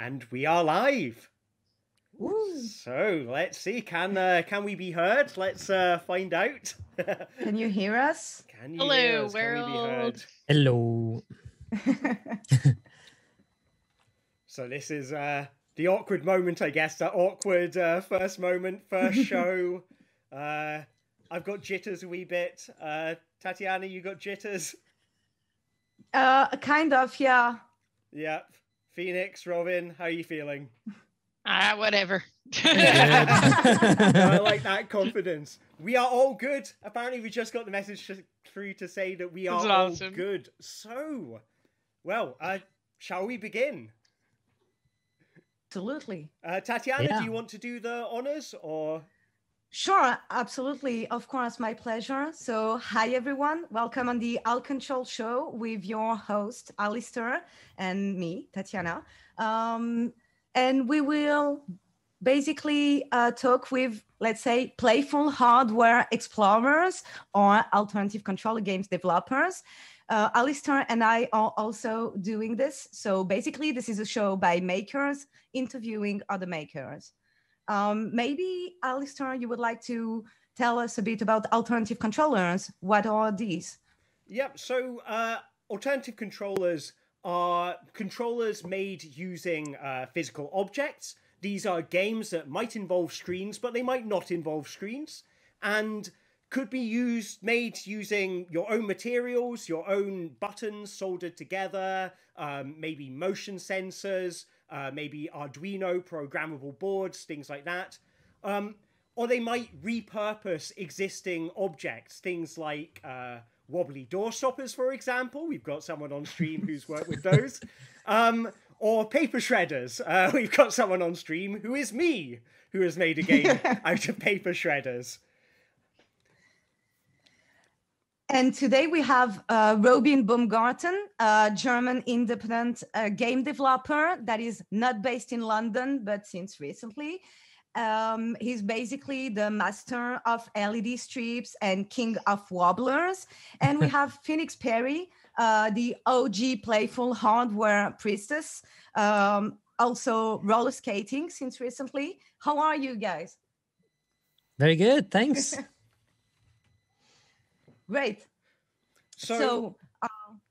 and we are live. Woo. So let's see. Can uh, can we be heard? Let's uh, find out. Can you hear us? can you Hello, hear us? Can we be heard? world. Hello. So this is uh, the awkward moment, I guess. That awkward uh, first moment, first show. uh, I've got jitters a wee bit. Uh, Tatiana, you got jitters. uh, kind of, yeah. Yep. Phoenix, Robin, how are you feeling? Ah, whatever. I like that confidence. We are all good. Apparently, we just got the message through to say that we are That's all good. So, well, uh, shall we begin? Absolutely. Uh, Tatiana, Yeah. do you want to do the honors or? Sure, absolutely. Of course, my pleasure. So, hi everyone. Welcome on the Alt Control Show with your host, Alistair, and me, Tatiana. Um, and we will basically uh, talk with, let's say, playful hardware explorers or alternative controller games developers. Uh, Alistair and I are also doing this. So, basically, this is a show by makers interviewing other makers. Um, maybe, Alistair, you would like to tell us a bit about alternative controllers. What are these? Yep. So, uh, alternative controllers are controllers made using uh, physical objects. These are games that might involve screens, but they might not involve screens, and could be used made using your own materials, your own buttons soldered together, um, maybe motion sensors, uh, maybe Arduino programmable boards, things like that. Um, or they might repurpose existing objects, things like uh, wobbly door stoppers, for example. We've got someone on stream who's worked with those. Um, or paper shredders. Uh, we've got someone on stream who is me, who has made a game out of paper shredders. And today we have uh, Robin Baumgarten, a German independent uh, game developer that is not based in London, but since recently. Um, he's basically the master of LED strips and king of wobblers. And we have Phoenix Perry, uh, the OG playful hardware priestess, um, also roller skating since recently. How are you guys? Very good. Thanks. Great. So, So, uh,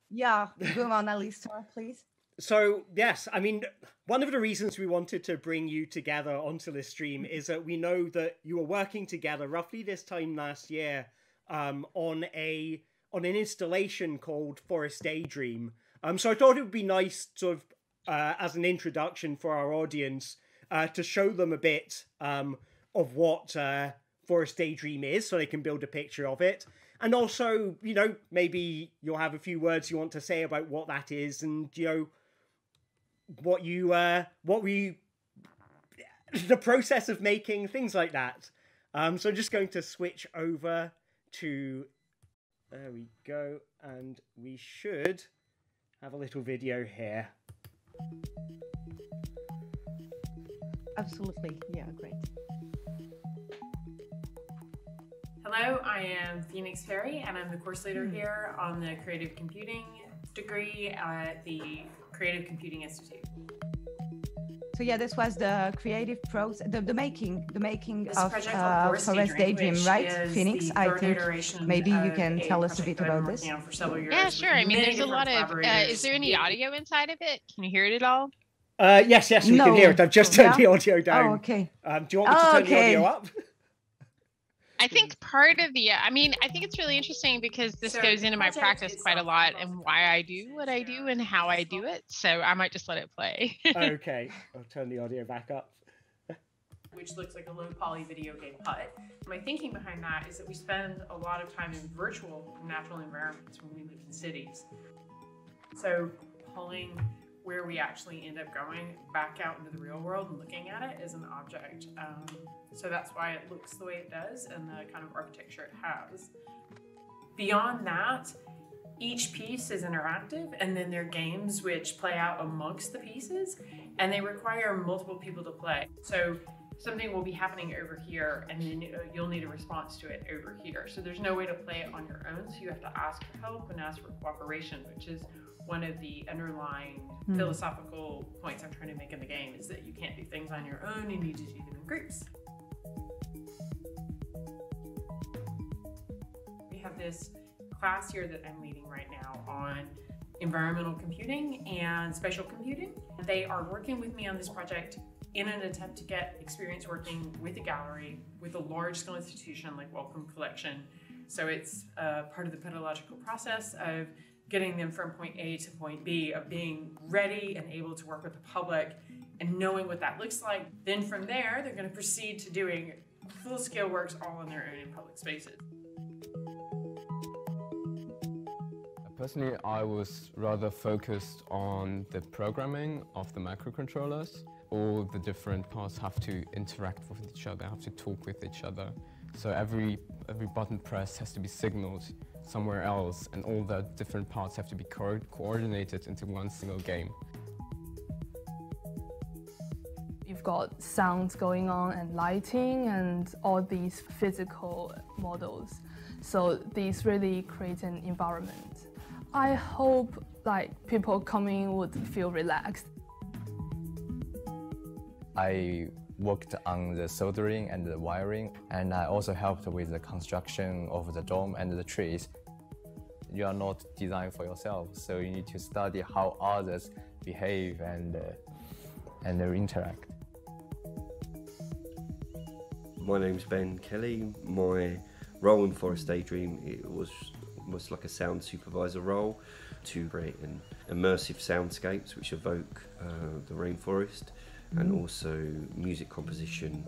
yeah, go on, Alistair, please. So yes, I mean one of the reasons we wanted to bring you together onto this stream is that we know that you were working together roughly this time last year um, on a on an installation called Forest Daydream. Um, so I thought it would be nice, sort of, uh, as an introduction for our audience, uh, to show them a bit um, of what uh, Forest Daydream is, so they can build a picture of it. And also, you know, maybe you'll have a few words you want to say about what that is, and you know, what you uh what we the process of making things like that um so i'm just going to switch over to there we go and we should have a little video here Absolutely. Yeah, great. Hello, I am Phoenix Perry, and I'm the course leader here on the Creative Computing degree at the Creative Computing Institute. So yeah, this was the creative process, the, the making, the making This of uh, Forest Forest Daydream, right? Phoenix, I think. maybe you can tell us a bit that I've been about this. working on for several years yeah, sure. I mean, there's a lot of. Uh, is there any audio inside of it? Can you hear it at all? uh yes yes we can hear it i've just turned Yeah? the audio down Oh, okay. um do you want me to Oh, turn okay. the audio up I think part of the. Uh, I mean, I think it's really interesting because this So goes into my practice quite a lot and why I do what I do and how I do it. So I might just let it play. okay i'll turn the audio back up which looks like a low poly video game hut. My thinking behind that is that we spend a lot of time in virtual natural environments when we live in cities. So pulling where we actually end up going back out into the real world and looking at it as an object. Um, so that's why it looks the way it does and the kind of architecture it has. Beyond that, each piece is interactive, and then there are games which play out amongst the pieces, and they require multiple people to play. So something will be happening over here, and then uh, you'll need a response to it over here. So there's no way to play it on your own, so you have to ask for help and ask for cooperation, which is one of the underlying Mm. philosophical points I'm trying to make in the game is that you can't do things on your own, you need to do them in groups. We have this class here that I'm leading right now on environmental computing and spatial computing. They are working with me on this project in an attempt to get experience working with a gallery, with a large scale institution like Wellcome Collection. So it's uh, part of the pedagogical process of getting them from point A to point B, of being ready and able to work with the public and knowing what that looks like. Then from there, they're going to proceed to doing full scale works all on their own in public spaces. Personally, I was rather focused on the programming of the microcontrollers. All the different parts have to interact with each other, have to talk with each other. So every, every button press has to be signaled somewhere else, and all the different parts have to be co coordinated into one single game. You've got sounds going on and lighting and all these physical models. So these really create an environment. I hope like people coming would feel relaxed. I worked on the soldering and the wiring, and I also helped with the construction of the dome and the trees. You are not designed for yourself, so you need to study how others behave and, uh, and interact. My name's Ben Kelly. My role in Forest Daydream it was almost like a sound supervisor role to create an immersive soundscapes which evoke uh, the rainforest and also music composition.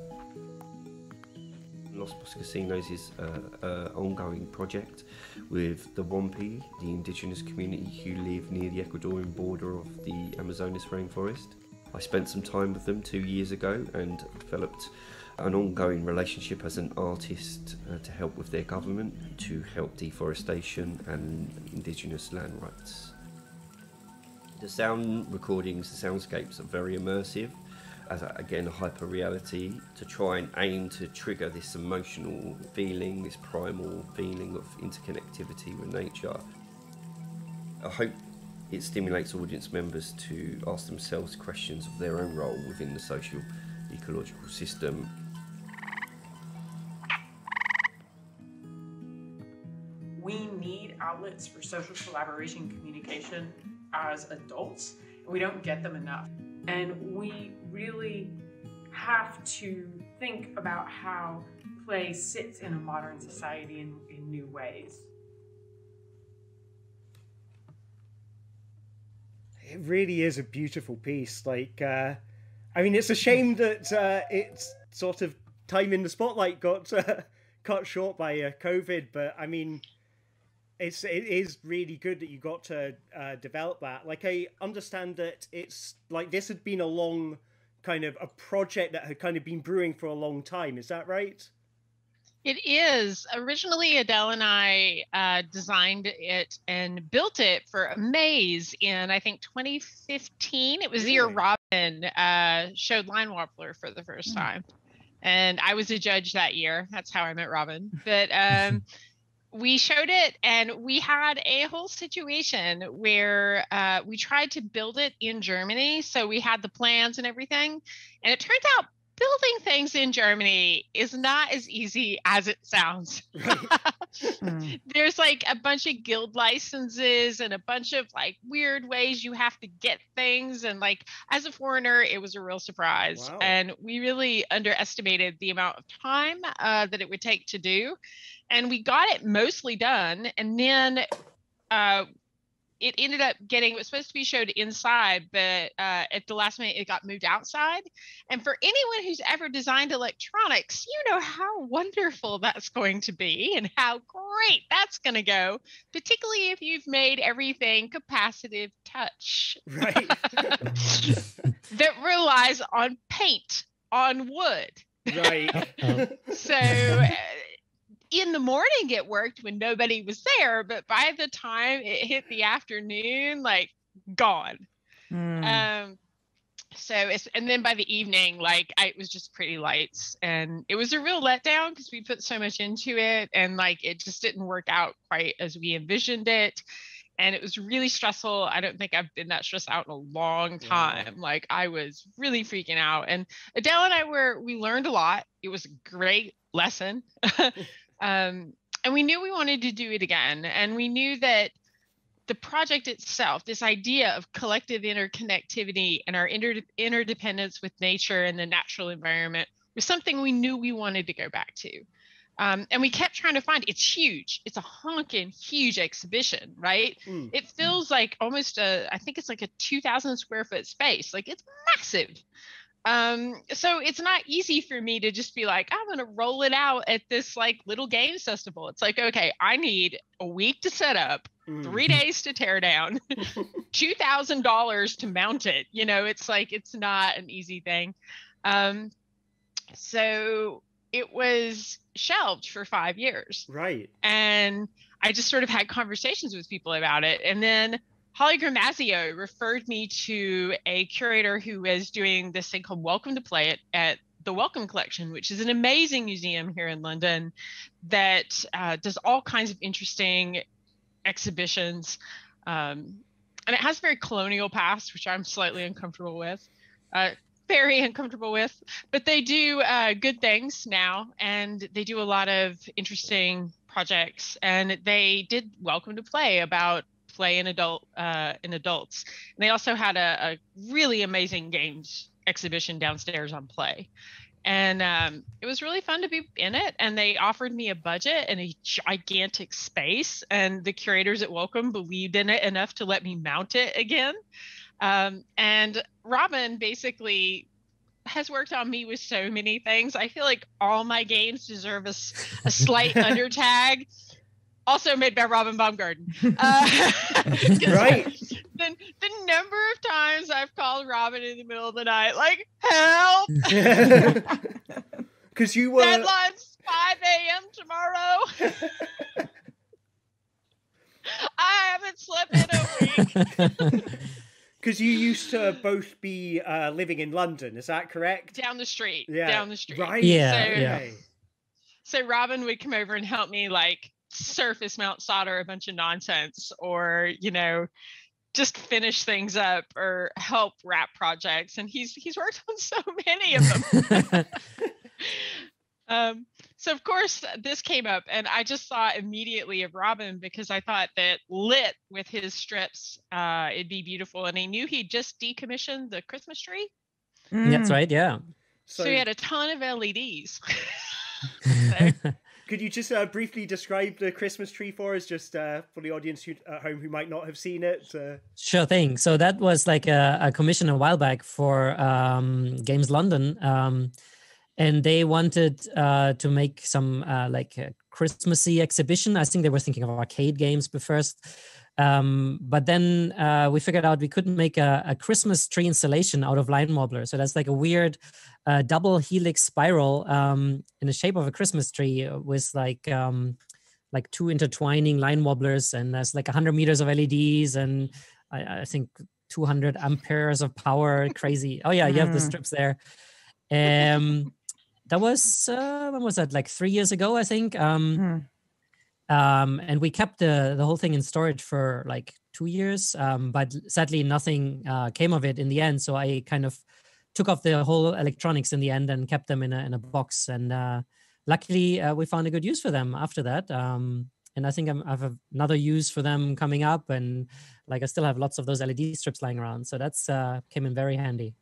Los Casinos is an ongoing project with the Wampi, the indigenous community who live near the Ecuadorian border of the Amazonas rainforest. I spent some time with them two years ago and developed an ongoing relationship as an artist uh, to help with their government to help deforestation and indigenous land rights. The sound recordings, the soundscapes are very immersive as a, again a hyper reality to try and aim to trigger this emotional feeling, this primal feeling of interconnectivity with nature. I hope it stimulates audience members to ask themselves questions of their own role within the social ecological system. We need outlets for social collaboration communication as adults, and we don't get them enough. And we really have to think about how play sits in a modern society in, in new ways. It really is a beautiful piece. Like, uh, I mean, it's a shame that uh, it's sort of time in the spotlight got uh, cut short by uh, COVID, but I mean, it's it is really good that you got to uh, develop that. Like, I understand that it's like this had been a long kind of a project that had kind of been brewing for a long time. Is that right? It is. Originally, Adele and I uh, designed it and built it for A MAZE in, I think, 2015. It was the year Robin uh, showed Line Wobbler for the first Mm. time. And I was a judge that year. That's how I met Robin. But um, we showed it, and we had a whole situation where uh, we tried to build it in Germany. So we had the plans and everything. And it turns out building things in Germany is not as easy as it sounds. Right. Mm. There's like a bunch of guild licenses and a bunch of like weird ways you have to get things. And like as a foreigner, it was a real surprise. Wow. And we really underestimated the amount of time uh, that it would take to do. And we got it mostly done. And then uh, it ended up getting, it was supposed to be showed inside, but uh, at the last minute, it got moved outside. And for anyone who's ever designed electronics, you know how wonderful that's going to be and how great that's going to go, particularly if you've made everything capacitive touch right. that relies on paint on wood. right. So uh, in the morning it worked when nobody was there, but by the time it hit the afternoon, like gone. Mm. Um, so it's and then by the evening, like I, it was just pretty lights, and it was a real letdown because we put so much into it, and like it just didn't work out quite as we envisioned it. and it was really stressful. I don't think I've been that stressed out in a long time. Wow. Like I was really freaking out. And Adele and I were we learned a lot. It was a great lesson. um, and we knew we wanted to do it again. And we knew that the project itself, this idea of collective interconnectivity and our inter- interdependence with nature and the natural environment was something we knew we wanted to go back to. Um, and we kept trying to find it's huge. It's a honking huge exhibition, right? Mm. It feels like almost a, I think it's like a 2,000 square foot space. Like it's massive. Um, so it's not easy for me to just be like, I'm going to roll it out at this like little games festival. It's like, okay, I need a week to set up, mm. three days to tear down, $2,000 to mount it. You know, it's like, it's not an easy thing. Um, so it was shelved for five years. Right. And I just sort of had conversations with people about it. And then Holly Gramazio referred me to a curator who is doing this thing called Welcome to Play It at the Wellcome Collection, which is an amazing museum here in London that uh, does all kinds of interesting exhibitions. Um, and it has a very colonial past, which I'm slightly uncomfortable with. Uh, very uncomfortable with, but they do uh, good things now, and they do a lot of interesting projects. And they did Welcome to Play about play in adult uh, in adults. And they also had a, a, really amazing games exhibition downstairs on Play. And um, it was really fun to be in it. And they offered me a budget and a gigantic space. And the curators at Wellcome believed in it enough to let me mount it again. Um, and Robin basically has worked on me with so many things. I feel like all my games deserve a, a slight under tag. Also made by Robin Baumgarten. Uh, right. The, the number of times I've called Robin in the middle of the night, like, help! Because you were. Deadline's 5 a.m. tomorrow. I haven't slept in a week because you used to both be uh, living in London, is that correct? Down the street. Yeah. Down the street. Right. Yeah. So, yeah. So Robin would come over and help me like surface mount solder a bunch of nonsense or, you know, just finish things up or help wrap projects. And he's he's worked on so many of them. um, so of course this came up and i just thought immediately of robin because i thought that lit with his strips uh, it'd be beautiful and he knew he just decommissioned the christmas tree mm. that's right yeah so, so he had a ton of leds could you just uh, briefly describe the christmas tree for us just uh, for the audience who, at home who might not have seen it uh? sure thing so that was like a, a commission a while back for um, games london um, and they wanted uh, to make some uh, like Christmassy exhibition. I think they were thinking of arcade games but first. Um, but then uh, we figured out we couldn't make a, a, Christmas tree installation out of line wobbler. So that's like a weird uh, double helix spiral um, in the shape of a Christmas tree with like um, like two intertwining line wobblers, and there's like 100 meters of LEDs, and I, I think 200 amperes of power. Crazy. Oh yeah, you have the hmm. strips there. Um, that was uh, when was that? Like three years ago, I think. Um, hmm. Um, and we kept the the whole thing in storage for like two years, um, but sadly nothing uh, came of it in the end. So I kind of took off the whole electronics in the end and kept them in a in a box. And uh, luckily, uh, we found a good use for them after that. Um, and I think I'm, i have another use for them coming up, and like I still have lots of those LED strips lying around. So that's uh, came in very handy.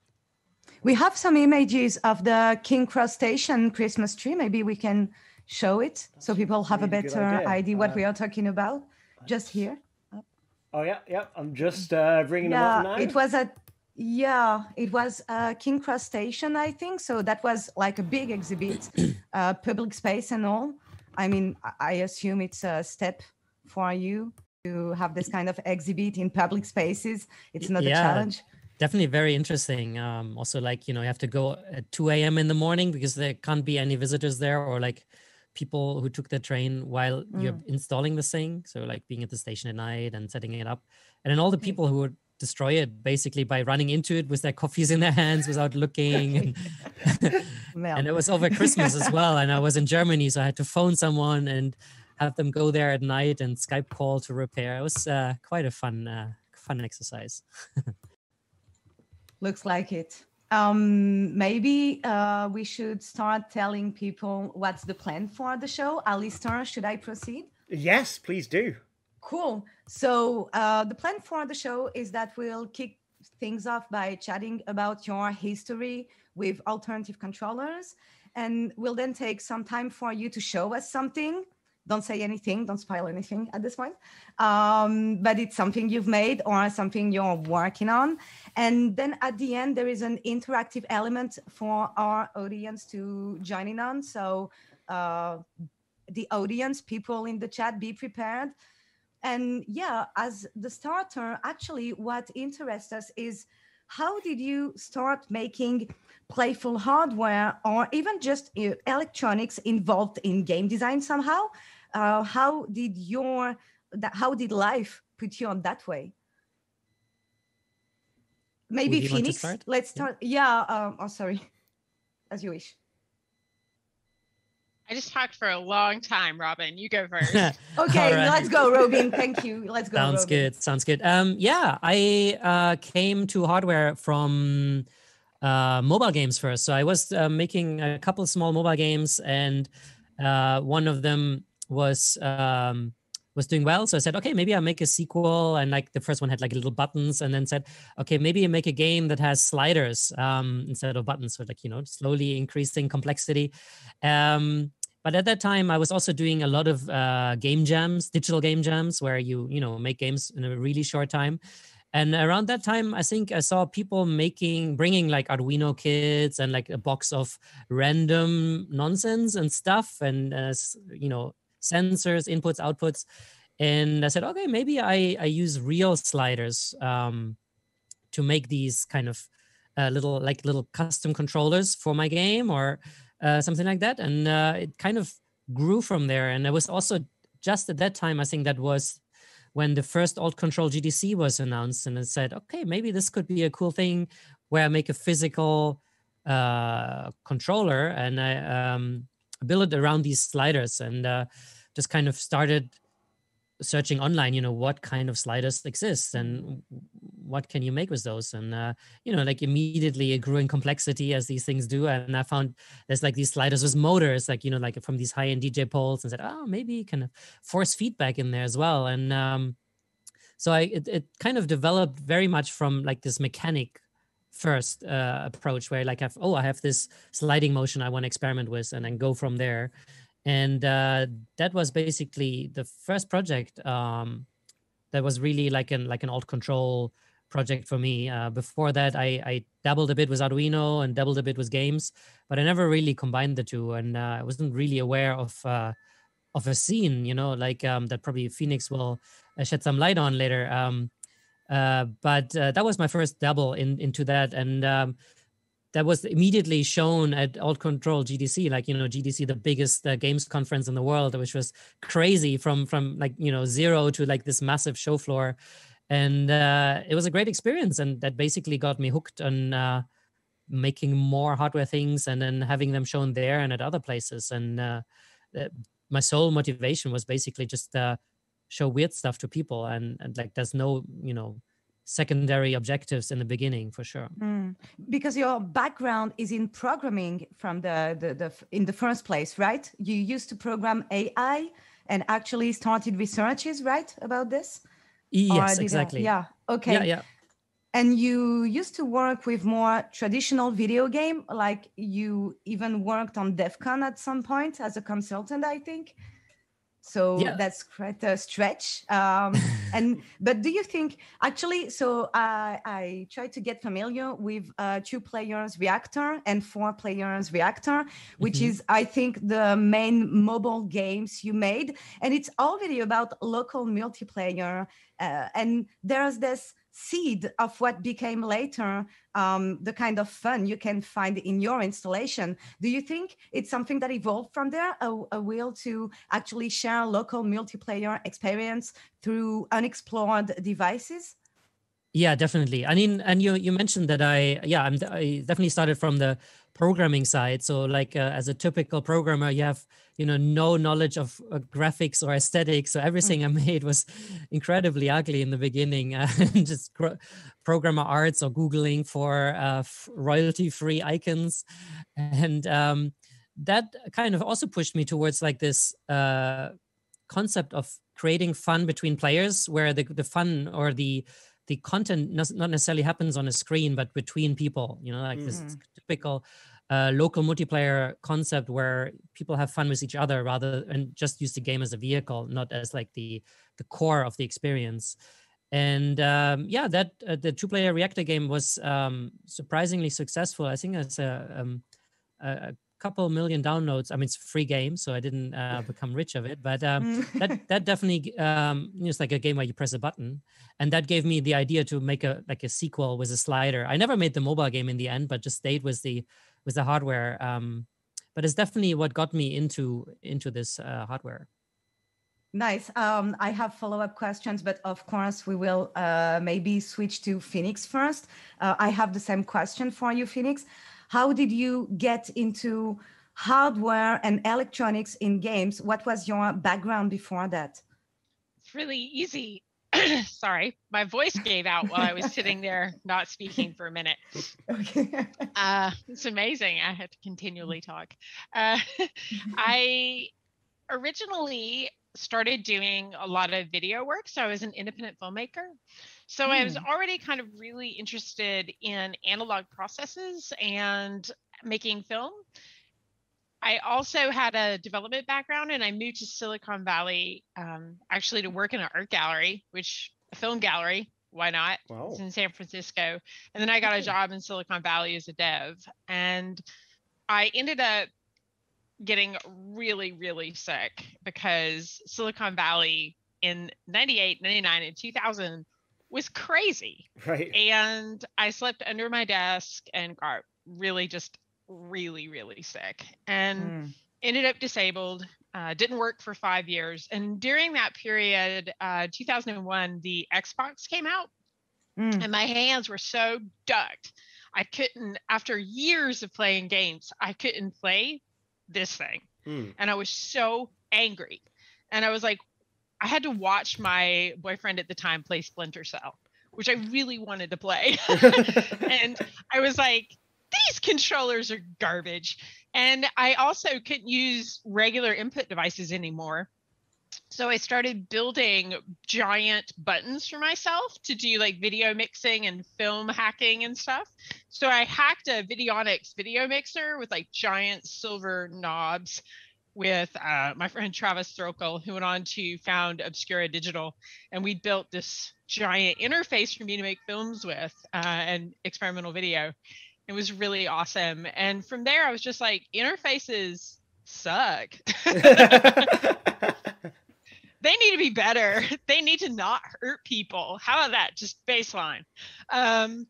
We have some images of the King Cross Station Christmas tree. Maybe we can show it so people have a better idea, idea what uh, we are talking about. Just here. Oh yeah, yeah. I'm just uh, bringing yeah, them up now. It was a yeah, it was uh, King Cross Station, I think. So that was like a big exhibit, uh, public space and all. I mean, I assume it's a step for you to have this kind of exhibit in public spaces. It's not yeah. a challenge definitely very interesting um also like you know you have to go at 2 a.m in the morning because there can't be any visitors there or like people who took the train while mm. you're installing this thing so like being at the station at night and setting it up and then all the people who would destroy it basically by running into it with their coffees in their hands without looking and, and it was over christmas as well and i was in germany so i had to phone someone and have them go there at night and Skype call to repair. It was uh, quite a fun uh, fun exercise. Looks like it. Um, maybe uh, we should start telling people what's the plan for the show. Alistair, should I proceed? Yes, please do. Cool. So uh, the plan for the show is that we'll kick things off by chatting about your history with alternative controllers, and we'll then take some time for you to show us something don't say anything don't spoil anything at this point. Um, but it's something you've made or something you're working on. And then at the end there is an interactive element for our audience to join in on. So uh, the audience people in the chat be prepared. And yeah as the starter actually what interests us is how did you start making playful hardware or even just electronics involved in game design somehow uh, how did your that how did life put you on that way maybe phoenix start? let's start yeah, yeah um, oh sorry as you wish I just talked for a long time, Robin. You go first. okay, right. let's go, Robin. Thank you. Let's go. Sounds Robin. good. Sounds good. Um, yeah, I uh, came to hardware from uh, mobile games first. So I was uh, making a couple small mobile games, and uh, one of them was um, was doing well. So I said, okay, maybe I'll make a sequel. And like the first one had like little buttons, and then said, okay, maybe make a game that has sliders um, instead of buttons. So like you know, slowly increasing complexity. Um, but at that time, I was also doing a lot of uh, game jams, digital game jams, where you you know make games in a really short time. And around that time, I think I saw people making, bringing like Arduino kits and like a box of random nonsense and stuff, and uh, you know sensors, inputs, outputs. And I said, okay, maybe I, I use real sliders um, to make these kind of uh, little like little custom controllers for my game or uh, something like that. And uh, it kind of grew from there. And it was also just at that time, I think that was when the first alt control GDC was announced. And I said, okay, maybe this could be a cool thing where I make a physical uh, controller and I um, build it around these sliders and uh, just kind of started searching online you know what kind of sliders exist and what can you make with those? And uh, you know like immediately it grew in complexity as these things do. And i found there's like these sliders with motors like you know like from these high-end dj poles and said oh maybe kind of force feedback in there as well. And um, so i it, it kind of developed very much from like this mechanic first uh, approach where like I have oh i have this sliding motion i want to experiment with and then go from there. And uh, that was basically the first project um, that was really like an like an alt control project for me. Uh, before that I, I dabbled a bit with arduino and dabbled a bit with games but i never really combined the two and uh, i wasn't really aware of uh, of a scene you know like um, that probably phoenix will uh, shed some light on later. Um, uh, but uh, that was my first double in into that, and um, that was immediately shown at Alt Control GDC, like you know GDC, the biggest uh, games conference in the world, which was crazy from from like you know zero to like this massive show floor, and uh, it was a great experience, and that basically got me hooked on uh, making more hardware things and then having them shown there and at other places, and uh, my sole motivation was basically just uh, show weird stuff to people and, and like there's no you know secondary objectives in the beginning for sure. Mm. because your background is in programming from the, the the in the first place right? You used to program ai and actually started researches right about this? Yes exactly. yeah okay. Yeah yeah. And you used to work with more traditional video game like you even worked on DEFCON at some point as a consultant i think so yeah. that's quite a stretch um, and but do you think actually so i i tried to get familiar with uh, two players reactor and four players reactor which mm-hmm. is i think the main mobile games you made and it's already about local multiplayer uh, and there's this seed of what became later um, the kind of fun you can find in your installation. Do you think it's something that evolved from there, a, a will to actually share local multiplayer experience through unexplored devices? Yeah, definitely. I mean, and you you mentioned that I yeah I'm I definitely started from the programming side. So like uh, as a typical programmer, you have you know no knowledge of uh, graphics or aesthetics so everything mm. i made was incredibly ugly in the beginning uh, just programmer arts or googling for uh, royalty free icons and um, that kind of also pushed me towards like this uh, concept of creating fun between players where the, the fun or the the content not necessarily happens on a screen but between people you know like mm-hmm. this typical uh, local multiplayer concept where people have fun with each other rather and just use the game as a vehicle not as like the the core of the experience and um, yeah that uh, the two player reactor game was um, surprisingly successful i think it's a, um, a couple million downloads. I mean, it's a free game, so I didn't uh, become rich of it, but um, that that definitely um, you know, it's like a game where you press a button, and that gave me the idea to make a like a sequel with a slider. I never made the mobile game in the end, but just stayed with the with the hardware. Um, but it's definitely what got me into into this uh, hardware. Nice. Um, I have follow up questions, but of course, we will uh, maybe switch to Phoenix first. Uh, I have the same question for you, Phoenix. How did you get into hardware and electronics in games? What was your background before that? It's really easy. Sorry, my voice gave out while I was sitting there not speaking for a minute. Okay. uh, it's amazing. I had to continually talk. Uh, I originally started doing a lot of video work. So I was an independent filmmaker. So mm. I was hmm. already kind of really interested in analog processes and making film. I also had a development background and I moved to Silicon Valley um, actually to work in an art gallery, which a film gallery. Why not? Wow. It's in San Francisco. And then I got a job in Silicon Valley as a dev. And I ended up getting really, really sick because Silicon Valley in 98, 99, and 2000 was crazy. Right. And I slept under my desk and got really just really, really sick and mm. ended up disabled. Uh, didn't work for five years. And during that period, uh, 2001, the Xbox came out, mm. and my hands were so ducked. I couldn't, after years of playing games, I couldn't play this thing. Mm. And I was so angry. And I was like, I had to watch my boyfriend at the time play Splinter Cell, which I really wanted to play. and I was like, these controllers are garbage. And I also couldn't use regular input devices anymore. So I started building giant buttons for myself to do like video mixing and film hacking and stuff. So I hacked a Videonics video mixer with like giant silver knobs with uh, my friend Travis Threlkel, who went on to found Obscura Digital, and we built this giant interface for me to make films with uh, and experimental video. It was really awesome, and from there I was just like, interfaces suck. they need to be better. They need to not hurt people. How about that? Just baseline. Um,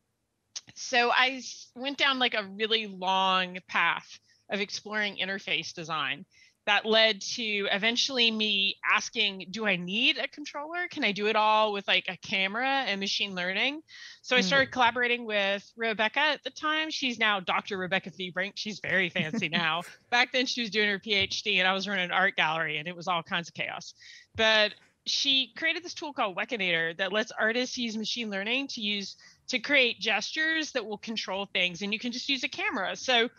so I went down like a really long path of exploring interface design that led to eventually me asking do i need a controller? Can i do it all with like a camera and machine learning? So i started mm. collaborating with rebecca at the time. She's now dr rebecca Fiebrink. she's very fancy now. Back then she was doing her phd and i was running an art gallery and it was all kinds of chaos. But she created this tool called Wekinator that lets artists use machine learning to use to create gestures that will control things and you can just use a camera. So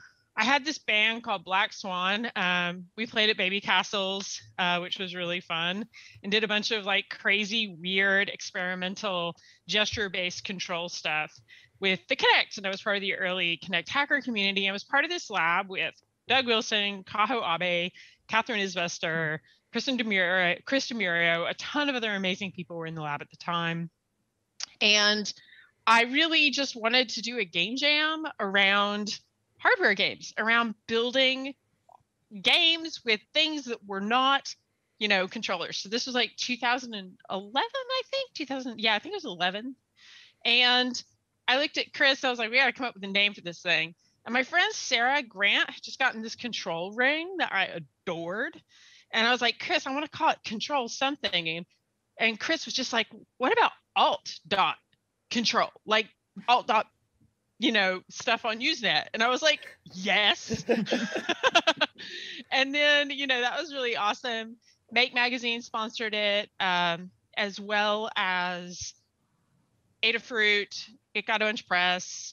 I had this band called Black Swan. Um, we played at Babycastles, uh, which was really fun, and did a bunch of like crazy, weird, experimental gesture-based control stuff with the Kinect. And I was part of the early Kinect hacker community. I was part of this lab with Doug Wilson, Kaho Abe, Katherine Isbister, Kristen Demurio, Chris Demurio, a ton of other amazing people were in the lab at the time. And I really just wanted to do a game jam around hardware games around building games with things that were not you know controllers. So this was like 2011 i think? 2000 yeah i think it was 11 and i looked at chris i was like we got to come up with a name for this thing. And my friend sarah grant had just gotten this control ring that i adored. And i was like chris i want to call it control something. And and chris was just like what about alt dot control? Like alt dot you know, stuff on Usenet. And I was like, yes. and then, you know, that was really awesome. Make Magazine sponsored it, um, as well as Adafruit, It Got Orange Press,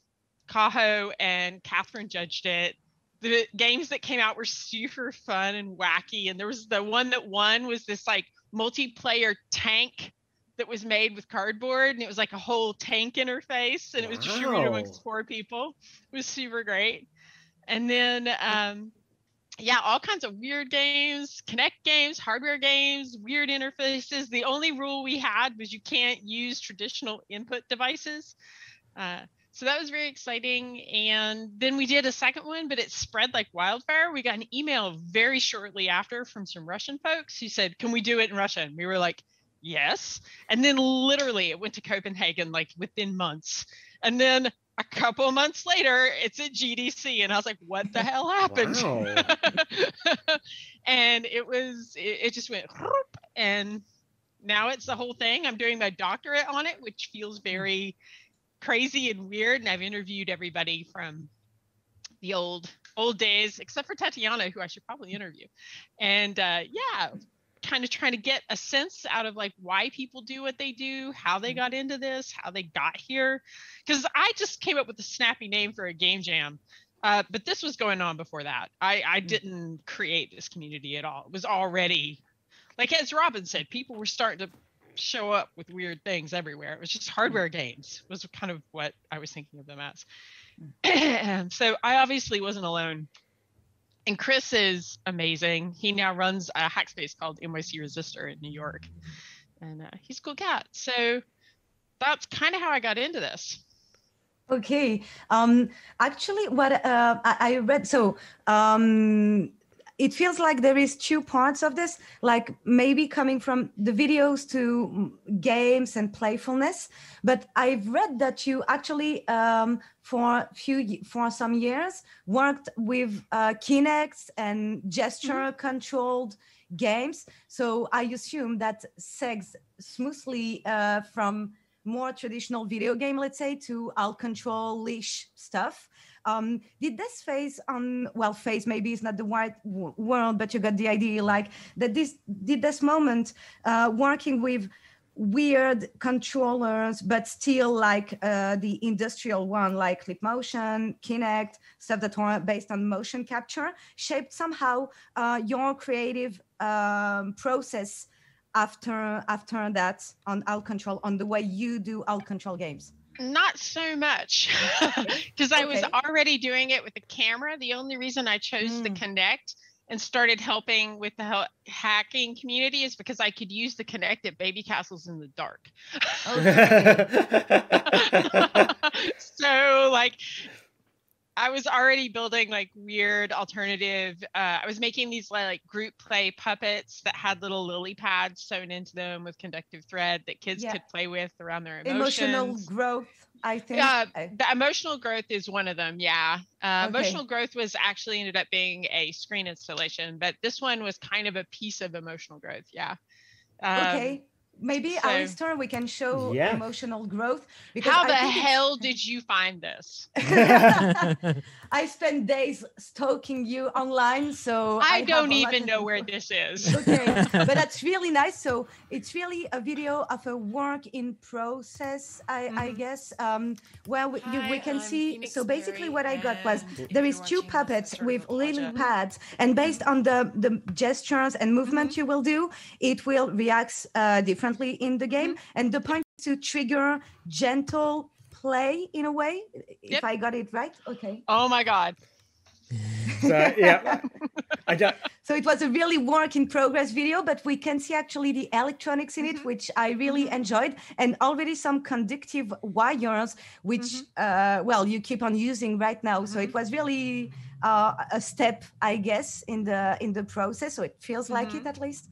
Kaho, and Catherine judged it. The games that came out were super fun and wacky. And there was the one that won was this like multiplayer tank that was made with cardboard and it was like a whole tank interface and it was distributed Wow. amongst four people. It was super great. And then um yeah, all kinds of weird games, Kinect games, hardware games, weird interfaces. The only rule we had was you can't use traditional input devices. Uh, so that was very exciting. And then we did a second one, but it spread like wildfire. We got an email very shortly after from some Russian folks who said, Can we do it in Russian? We were like, Yes. And then literally it went to Copenhagen like within months. And then a couple months later, it's at GDC. And I was like, What the hell happened? Wow. and it was, it, it just went, and now it's the whole thing. I'm doing my doctorate on it, which feels very crazy and weird. And I've interviewed everybody from the old old days, except for Tatiana, who I should probably interview. And uh, yeah, kind of trying to get a sense out of like why people do what they do, how they mm-hmm. got into this, how they got here. Because I just came up with a snappy name for a game jam. Uh, but this was going on before that. I, I mm. didn't create this community at all. It was already, like as Robin said, people were starting to show up with weird things everywhere. It was just mm. hardware games was kind of what I was thinking of them as. Mm. And so I obviously wasn't alone. And Chris is amazing. He now runs a hack space called NYC Resistor in New York. And uh, he's a cool cat. So that's kind of how I got into this. Okay. Um, actually, what uh, I, I read, so um, it feels like there is two parts of this, like maybe coming from the videos to games and playfulness. But I've read that you actually, um, for a few, for some years, worked with uh, Kinects and gesture-controlled games. So I assume that segs smoothly uh, from more traditional video game, let's say, to alt control leash stuff. Um, did this phase on well, phase maybe is not the right word, but you got the idea. Like that, this did this moment uh, working with weird controllers, but still like uh, the industrial one, like Leap Motion, Kinect, stuff that are based on motion capture, shaped somehow uh, your creative um, process after after that on alt control on the way you do alt control games Not so much because I was already doing it with the camera. The only reason I chose the Mm. Kinect and started helping with the hacking community is because I could use the Kinect at Babycastles in the dark. so like I was already building like weird alternative. Uh, I was making these like group play puppets that had little lily pads sewn into them with conductive thread that kids Yeah. could play with around their emotional growth i think Yeah, the emotional growth is one of them. Yeah, uh, Okay. emotional growth was actually ended up being a screen installation, but this one was kind of a piece of emotional growth. Yeah. Um, okay maybe so- Alistair, we can show Yeah. emotional growth How I the hell did you find this? i spent days stalking you online so I, have don't even know where this is. okay but that's really nice so it's really a video of a work in process i, I guess um where we, you, we can I'm see Phoenix so basically what i got was and if there you're is two puppets with a little pads and based on the the gestures and movement Mm-hmm. you will do it will react uh, differently in the game Mm-hmm. and the point to trigger gentle play in a way if Yep. i got it right okay Oh my god. so, yeah. I don't, So it was a really work in progress video, but we can see actually the electronics in it, which I really enjoyed, and already some conductive wires, which uh, well you keep on using right now. So it was really uh, a step, I guess, in the in the process. So it feels like it at least.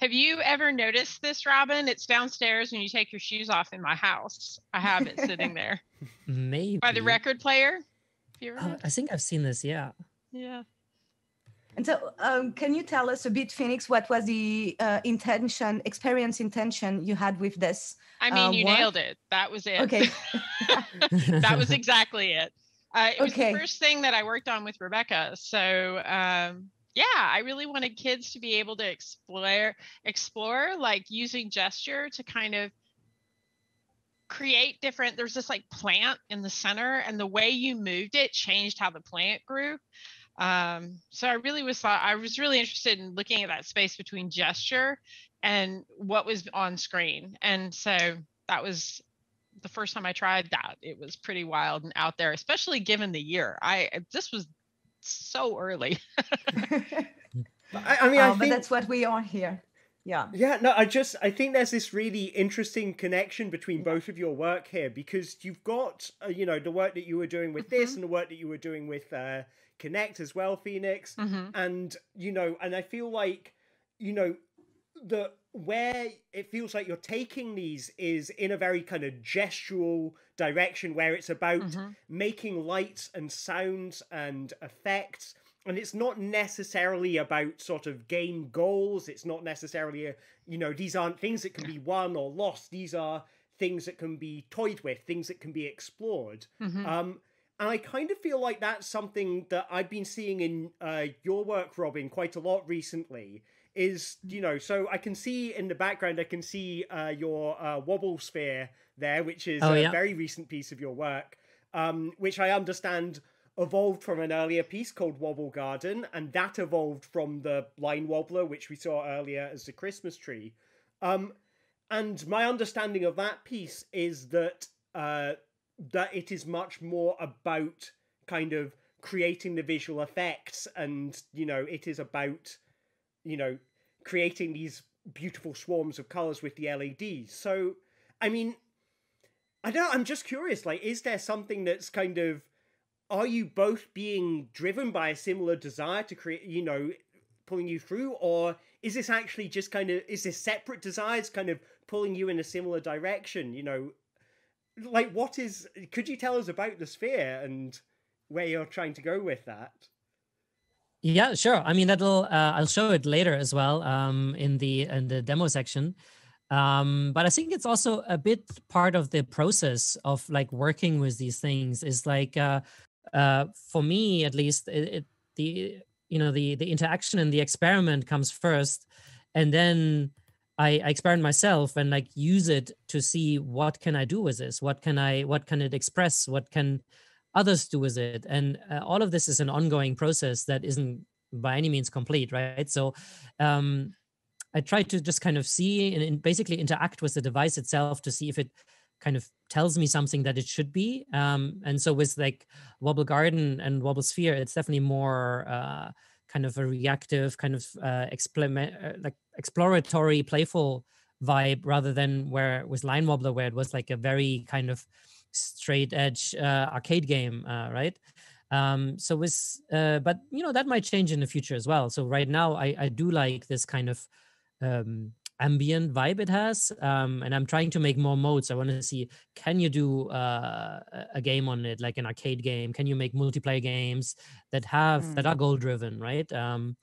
Have you ever noticed this, Robin? It's downstairs when you take your shoes off in my house. I have it sitting there Maybe. by the record player. Have you ever noticed? I think I've seen this. Yeah. Yeah. And so, um, can you tell us a bit, Phoenix, what was the uh, intention, experience intention you had with this? I mean, uh, you work? nailed it. That was it. Okay. that was exactly it. Uh, it was Okay. the first thing that I worked on with Rebecca. So um, yeah, I really wanted kids to be able to explore, explore like using gesture to kind of create different. There's this like plant in the center, and the way you moved it changed how the plant grew. Um, so I really was thought I was really interested in looking at that space between gesture and what was on screen, and so that was the first time I tried that, it was pretty wild and out there, especially given the year. I this was so early. I, I mean, I but think that's what we are here. Yeah. Yeah, no, I just I think there's this really interesting connection between both of your work here because you've got uh, you know the work that you were doing with this and the work that you were doing with uh, Kinect as well, Phoenix, Mhm. and you know, and I feel like you know the where it feels like you're taking these is in a very kind of gestural direction where it's about Mhm. making lights and sounds and effects and it's not necessarily about sort of game goals it's not necessarily a, you know these aren't things that can be won or lost these are things that can be toyed with things that can be explored Mhm. um and I kind of feel like that's something that I've been seeing in uh, your work, Robin, quite a lot recently. Is you know, so I can see in the background, I can see uh, your uh, wobble sphere there, which is Oh, a yeah. very recent piece of your work, um, which I understand evolved from an earlier piece called Wobble Garden, and that evolved from the line wobbler, which we saw earlier as the Christmas tree. Um, and my understanding of that piece is that uh, that it is much more about kind of creating the visual effects, and you know, it is about you know creating these beautiful swarms of colors with the LEDs. So, I mean, I don't. I'm just curious. Like, is there something that's kind of are you both being driven by a similar desire to create you know pulling you through or is this actually just kind of is this separate desires kind of pulling you in a similar direction you know like what is could you tell us about the sphere and where you're trying to go with that Yeah, sure. I mean, that'll uh, I'll show it later as well um, in the in the demo section. Um, but I think it's also a bit part of the process of like working with these things. Is like uh, uh, for me at least, it, it the you know the the interaction and the experiment comes first, and then I, I experiment myself and like use it to see what can I do with this. What can I what can it express? What can others do with it. And uh, all of this is an ongoing process that isn't by any means complete right? So um i try to just kind of see and, and basically interact with the device itself to see if it kind of tells me something that it should be. Um and so with like wobble garden and wobble sphere it's definitely more uh kind of a reactive kind of uh, uh, like exploratory playful vibe rather than where with line wobbler where it was like a very kind of straight edge uh, arcade game uh, right? Um so with uh but you know that might change in the future as well. So right now i i do like this kind of um ambient vibe it has um and i'm trying to make more modes. I want to see can you do uh a- game on it like an arcade game? Can you make multiplayer games that have that are goal driven right? Um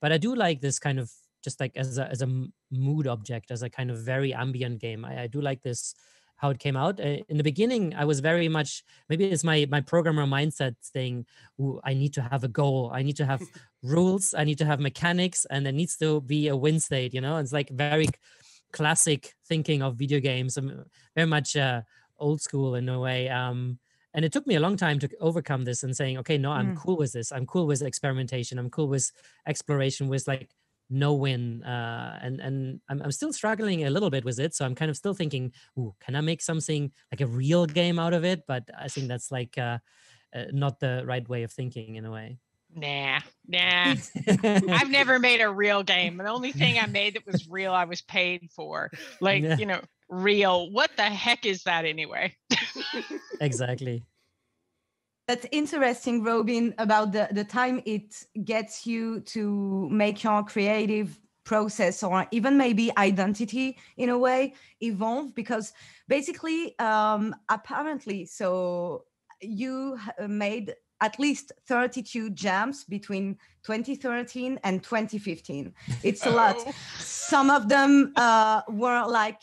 but i do like this kind of just like as a as a mood object as a kind of very ambient game. I, I do like this how it came out. Uh, in the beginning i was very much maybe it's my my programmer mindset thing Ooh, i need to have a goal. I need to have rules. I need to have mechanics and there needs to be a win state you know? It's like very classic thinking of video games. Um, very much uh, old school in a way um and it took me a long time to overcome this and saying okay no i'm Mm. cool with this. I'm cool with experimentation. I'm cool with exploration with like no win uh and and I'm, I'm still struggling a little bit with it so i'm kind of still thinking Ooh, can i make something like a real game out of it but i think that's like uh, uh not the right way of thinking in a way Nah, nah. I've never made a real game. The only thing I made that was real, I was paid for. Like, Yeah. you know, real. What the heck is that anyway? exactly That's interesting, Robin, about the, the time it gets you to make your creative process or even maybe identity in a way evolve because basically um apparently so you made at least 32 jams between 2013 and 2015. It's a lot. Some of them uh, were like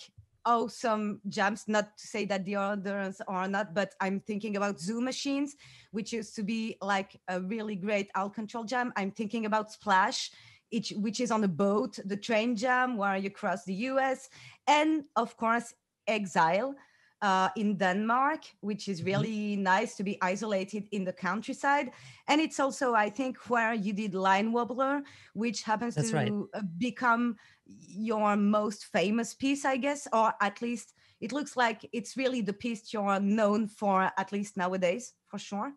Oh, awesome jams, not to say that the others are not, but I'm thinking about Zoo Machines, which used to be like a really great alt control jam. I'm thinking about Splash, which, which is on a boat, the train jam where you cross the US, and of course, Exile, uh, in Denmark, which is Mhm. really nice to be isolated in the countryside. And it's also, I think, where you did Line Wobbler, which happens That's to right. uh, become your most famous piece, I guess, or at least it looks like it's really the piece you're known for, at least nowadays, for sure.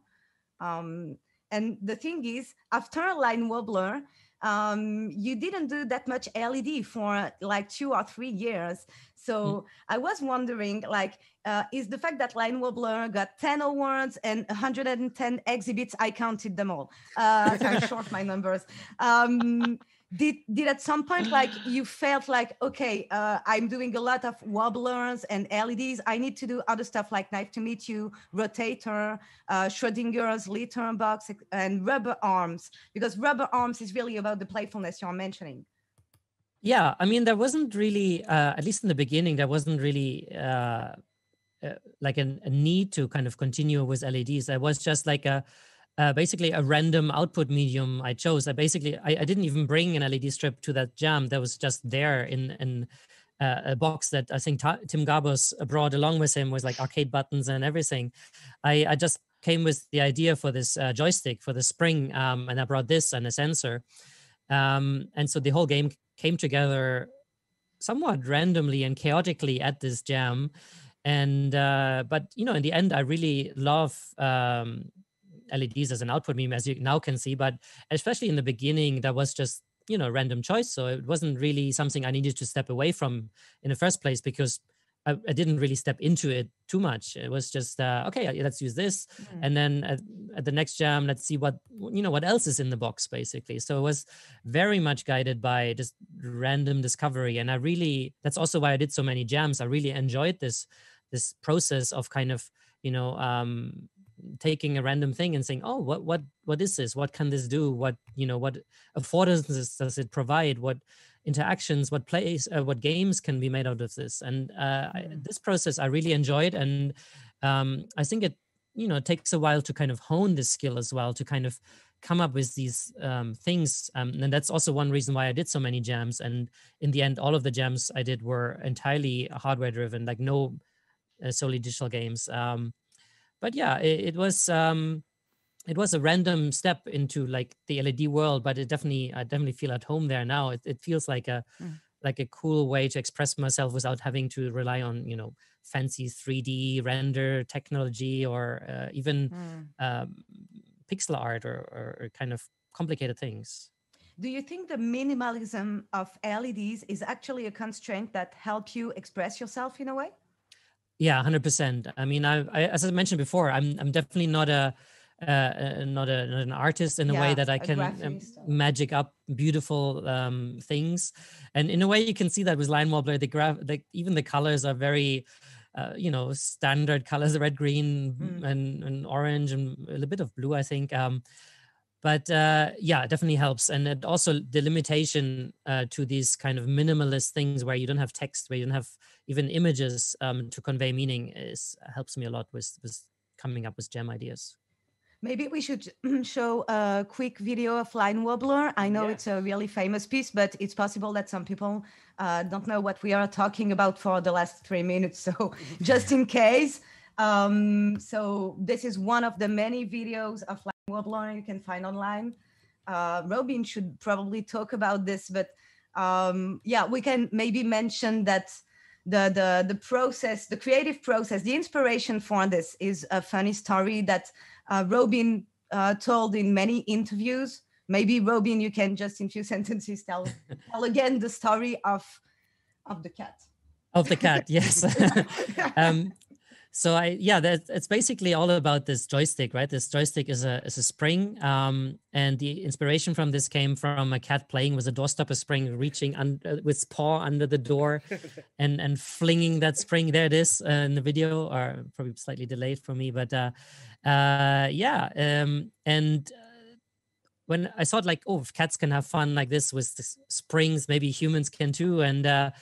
Um, and the thing is, after Line Wobbler, um, you didn't do that much LED for like two or three years. So I was wondering, like, uh, is the fact that Line Wobbler got 10 awards and 110 exhibits, I counted them all. Uh, so I'm short my numbers. Um, did, did at some point, like, you felt like, okay, uh, I'm doing a lot of wobblers and LEDs. I need to do other stuff like Knife to Meet You, Rotator, uh, Schrodinger's litter box, and rubber arms, because rubber arms is really about the playfulness you're mentioning. Yeah, I mean, there wasn't really, uh, at least in the beginning, there wasn't really uh, uh, like an, a need to kind of continue with LEDs. There was just like a uh, basically a random output medium I chose. I basically I, I didn't even bring an LED strip to that jam. That was just there in in uh, a box that I think Ta- Tim Garbos brought along with him with like arcade buttons and everything. I I just came with the idea for this uh, joystick for the spring, um, and I brought this and a sensor. Um, and so the whole game came together somewhat randomly and chaotically at this jam and uh, but you know in the end i really love um, leds as an output meme as you now can see but especially in the beginning that was just you know random choice so it wasn't really something i needed to step away from in the first place because I, I didn't really step into it too much. It was just uh, okay. Let's use this, Mm. and then at, at the next jam, let's see what you know what else is in the box, basically. So it was very much guided by just random discovery, and I really that's also why I did so many jams. I really enjoyed this this process of kind of you know um, taking a random thing and saying, oh, what what what is this? What can this do? What you know what affordances does it provide? What interactions what plays uh, what games can be made out of this and uh, I, this process i really enjoyed and um, i think it you know takes a while to kind of hone this skill as well to kind of come up with these um, things um, and that's also one reason why i did so many jams and in the end all of the jams i did were entirely hardware driven like no uh, solely digital games um, but yeah it, it was um, it was a random step into like the LED world, but it definitely I definitely feel at home there now. It, it feels like a Mm. like a cool way to express myself without having to rely on you know fancy 3D render technology or uh, even Mm. um, pixel art or, or, kind of complicated things. Do you think the minimalism of LEDs is actually a constraint that help you express yourself in a way? Yeah, hundred percent. I mean, I, I as I mentioned before, I'm I'm definitely not a uh, uh, not a not an artist in a way that I can um, magic up beautiful um, things, and in a way you can see that with Line Wobbler. The graph, the, even the colors are very, uh, you know, standard colors: red, green, Mm. and, and orange, and a little bit of blue, I think. Um, but uh, yeah, it definitely helps, and it also the limitation uh, to these kind of minimalist things where you don't have text, where you don't have even images um, to convey meaning, is helps me a lot with with coming up with gem ideas. Maybe we should show a quick video of Line Wobbler. I know it's a really famous piece, but it's possible that some people uh, don't know what we are talking about for the last three minutes. So just in case. Um, so this is one of the many videos of Line Wobbler you can find online. Uh, Robin should probably talk about this, but um, yeah, we can maybe mention that the the the process, the creative process, the inspiration for this is a funny story that uh, Robin uh, told in many interviews. Maybe Robin, you can just in few sentences tell tell again the story of of the cat. of the cat yes um so I yeah, that it's basically all about this joystick, right? This joystick is a is a spring, um, and the inspiration from this came from a cat playing with a doorstopper spring, reaching un- uh, with paw under the door, and and flinging that spring. There it is uh, in the video, or probably slightly delayed for me, but uh, uh, yeah, um, and. Uh, when I thought like, oh, if cats can have fun like this with the springs, maybe humans can too. And uh,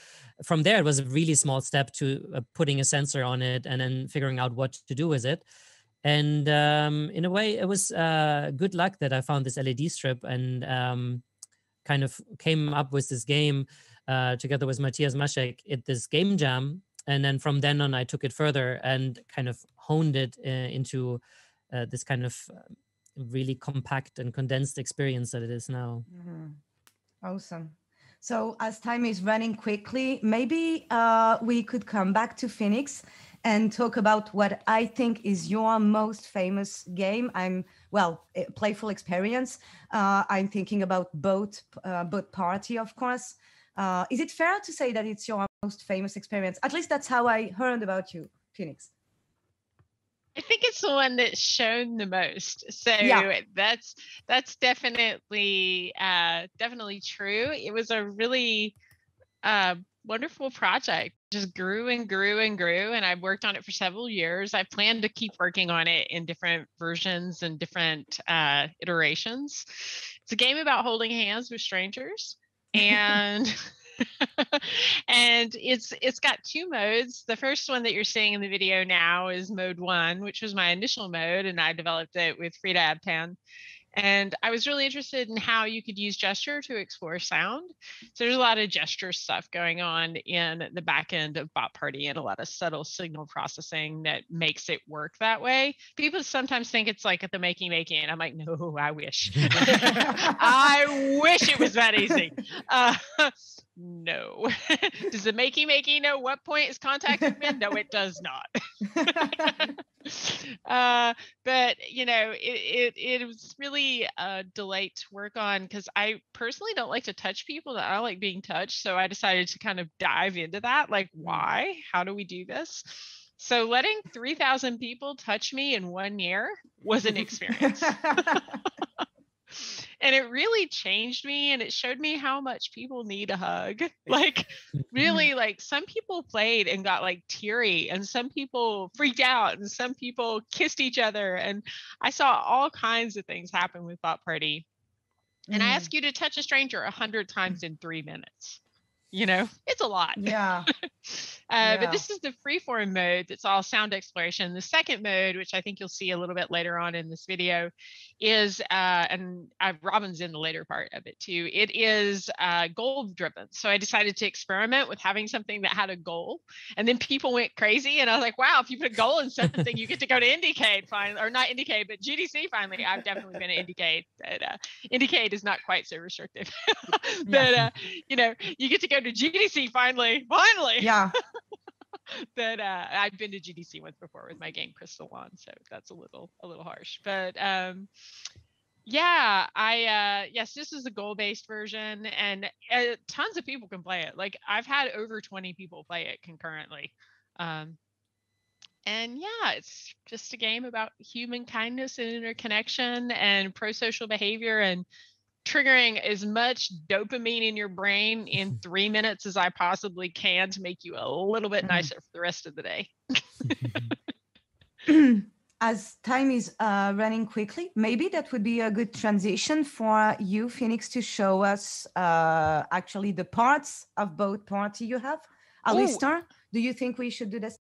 from there, it was a really small step to uh, putting a sensor on it and then figuring out what to do with it. And um, in a way, it was uh, good luck that I found this LED strip and um, kind of came up with this game uh, together with Matthias Maschek at this game jam. And then from then on, I took it further and kind of honed it uh, into uh, this kind of uh, really compact and condensed experience that it is now. Mm-hmm. Awesome. So as time is running quickly, maybe uh, we could come back to Phoenix and talk about what I think is your most famous game. I'm well, playful experience. Uh, I'm thinking about boat uh, Bot Party, of course. Uh, is it fair to say that it's your most famous experience? At least that's how I heard about you, Phoenix. I think it's the one that's shown the most. So yeah. that's that's definitely uh, definitely true. It was a really uh, wonderful project. Just grew and grew and grew, and I've worked on it for several years. I plan to keep working on it in different versions and different uh, iterations. It's a game about holding hands with strangers, and and it's it's got two modes. The first one that you're seeing in the video now is mode one, which was my initial mode, and I developed it with Freida Abtan. And I was really interested in how you could use gesture to explore sound. So there's a lot of gesture stuff going on in the back end of Bot Party and a lot of subtle signal processing that makes it work that way. People sometimes think it's like at the Makey Makey. I'm like, no, I wish. I wish it was that easy. Uh, no. does the makey makey know what point is contacting me? No, it does not. uh, but you know, it, it it was really a delight to work on because I personally don't like to touch people. That I like being touched, so I decided to kind of dive into that. Like, why? How do we do this? So letting 3,000 people touch me in one year was an experience and it really changed me and it showed me how much people need a hug like really like some people played and got like teary and some people freaked out and some people kissed each other and i saw all kinds of things happen with bot party and mm. i ask you to touch a stranger a hundred times in three minutes you know it's a lot yeah. uh, yeah. but this is the freeform mode that's all sound exploration the second mode which i think you'll see a little bit later on in this video is uh, and uh, robin's in the later part of it too it is uh, goal driven so i decided to experiment with having something that had a goal and then people went crazy and i was like wow if you put a goal in something you get to go to indiecade finally or not indiecade but gdc finally i've definitely been at indiecade but uh, indiecade is not quite so restrictive but uh, you know you get to go to GDC finally, finally. Yeah. that uh, I've been to GDC once before with my game Crystal Lawn, so that's a little a little harsh. But um, yeah, I uh, yes, this is a goal-based version, and uh, tons of people can play it. Like I've had over 20 people play it concurrently. Um, and yeah, it's just a game about human kindness and interconnection and pro-social behavior and triggering as much dopamine in your brain in three minutes as I possibly can to make you a little bit mm-hmm. nicer for the rest of the day. as time is uh, running quickly, maybe that would be a good transition for you, Phoenix, to show us uh, actually the parts of Bot Party you have. Alistair, do you think we should do this?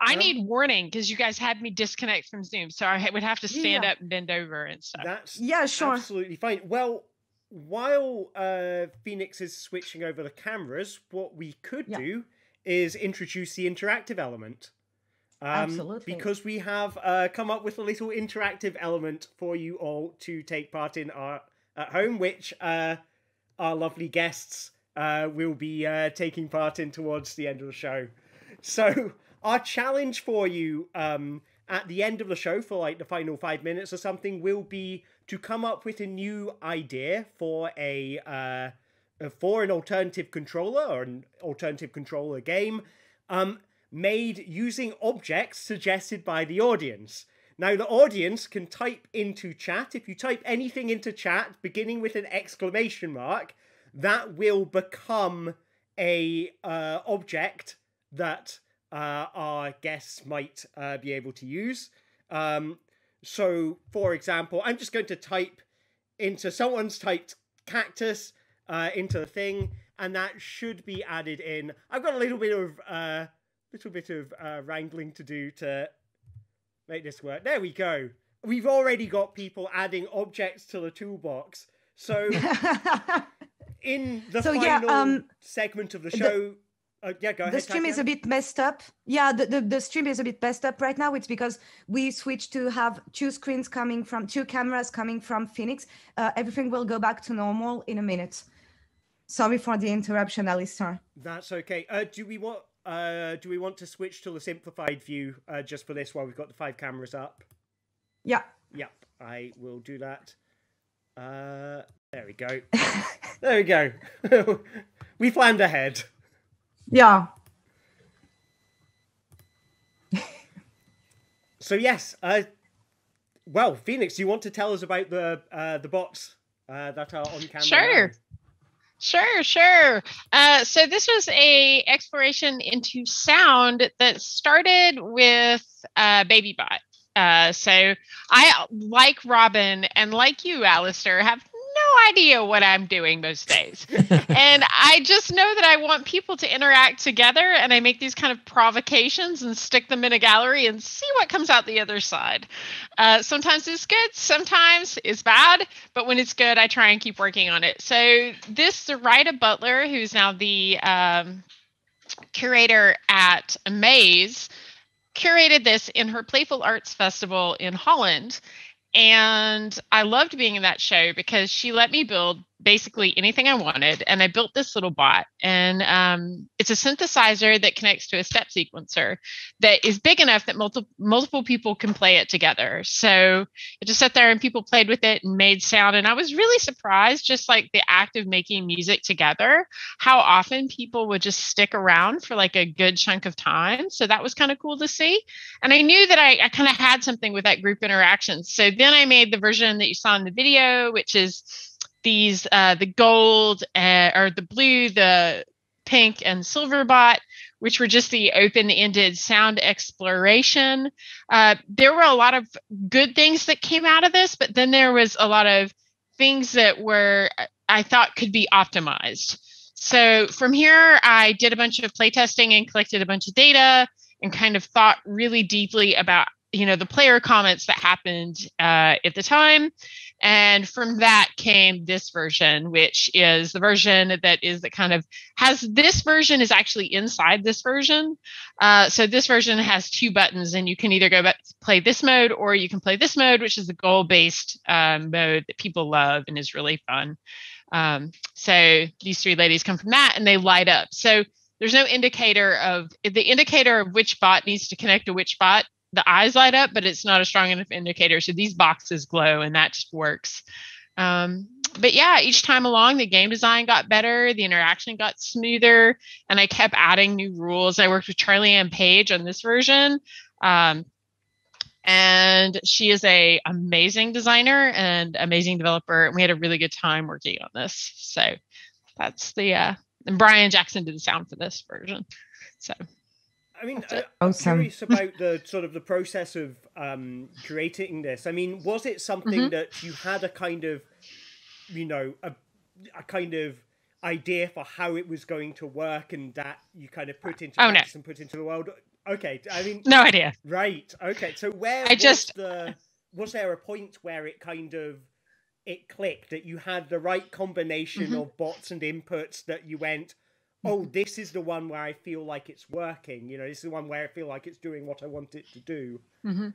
I need warning because you guys had me disconnect from Zoom, so I would have to stand yeah. up and bend over and stuff. That's yeah, sure, absolutely fine. Well, while uh, Phoenix is switching over the cameras, what we could yeah. do is introduce the interactive element. Um, Absolutely. Because we have uh, come up with a little interactive element for you all to take part in our at home, which uh, our lovely guests uh, will be uh, taking part in towards the end of the show. So our challenge for you um, at the end of the show for like the final five minutes or something will be to come up with a new idea for a uh, for an alternative controller or an alternative controller game. Um, made using objects suggested by the audience. Now, the audience can type into chat. If you type anything into chat beginning with an exclamation mark, that will become a uh, object that uh, our guests might uh, be able to use. Um, so, for example, I'm just going to type into someone's typed cactus uh, into the thing, and that should be added in. I've got a little bit of uh, little bit of uh, wrangling to do to make this work. There we go. We've already got people adding objects to the toolbox. So in the So, final yeah, um, segment of the the- show, uh, yeah, go ahead. the stream is a bit messed up. Yeah, the, the, the stream is a bit messed up right now. It's because we switched to have two screens coming from two cameras coming from Phoenix. Uh, everything will go back to normal in a minute. Sorry for the interruption, Alistair. That's okay. Uh, do we want? Uh, do we want to switch to the simplified view uh, just for this while we've got the five cameras up? Yeah. Yep, I will do that. Uh, there we go. there we go. we planned ahead. Yeah. So yes, uh, well, Phoenix, do you want to tell us about the uh, the bots uh, that are on camera? Sure. now? Sure, sure. Uh, so this was a exploration into sound that started with uh, BabyBot. Uh, so I, like Robin and like you, Alistair, have idea what I'm doing most days. and I just know that I want people to interact together, and I make these kind of provocations and stick them in a gallery and see what comes out the other side. Uh, sometimes it's good, sometimes it's bad, but when it's good, I try and keep working on it. So this Zuraida Buter, who's now the um, curator at A MAZE, curated this in her Playful Arts Festival in Holland. And I loved being in that show because she let me build basically anything I wanted. And I built this little bot. And um, it's a synthesizer that connects to a step sequencer that is big enough that multiple multiple people can play it together. So it just sat there and people played with it and made sound. And I was really surprised, just like the act of making music together, how often people would just stick around for like a good chunk of time. So that was kind of cool to see. And I knew that I, I kind of had something with that group interaction. So then I made the version that you saw in the video, which is these uh, the gold uh, or the blue, the pink, and silver bot, which were just the open-ended sound exploration. Uh, there were a lot of good things that came out of this, but then there was a lot of things that were I thought could be optimized. So from here, I did a bunch of playtesting and collected a bunch of data and kind of thought really deeply about you know the player comments that happened uh, at the time and from that came this version which is the version that is that kind of has this version is actually inside this version. Uh, so this version has two buttons and you can either go back play this mode or you can play this mode which is the goal based um, mode that people love and is really fun. Um, so these three ladies come from that and they light up. So there's no indicator of the indicator of which bot needs to connect to which bot the eyes light up, but it's not a strong enough indicator. So these boxes glow and that just works. Um, but yeah, each time along, the game design got better, the interaction got smoother, and I kept adding new rules. I worked with Charlie Ann Page on this version. Um, and she is a amazing designer and amazing developer. And we had a really good time working on this. So that's the uh, and Brian Jackson did the sound for this version. So I mean, uh, it. I'm curious about the sort of the process of um, creating this. I mean, was it something Mhm. that you had a kind of, you know, a, a kind of idea for how it was going to work, and that you kind of put into Oh, no. and put into the world? Okay, I mean, no idea. right. Okay, so where I was just- the was there a point where it kind of it clicked that you had the right combination Mhm. of bots and inputs that you went oh this is the one where i feel like it's working you know this is the one where i feel like it's doing what i want it to do hmm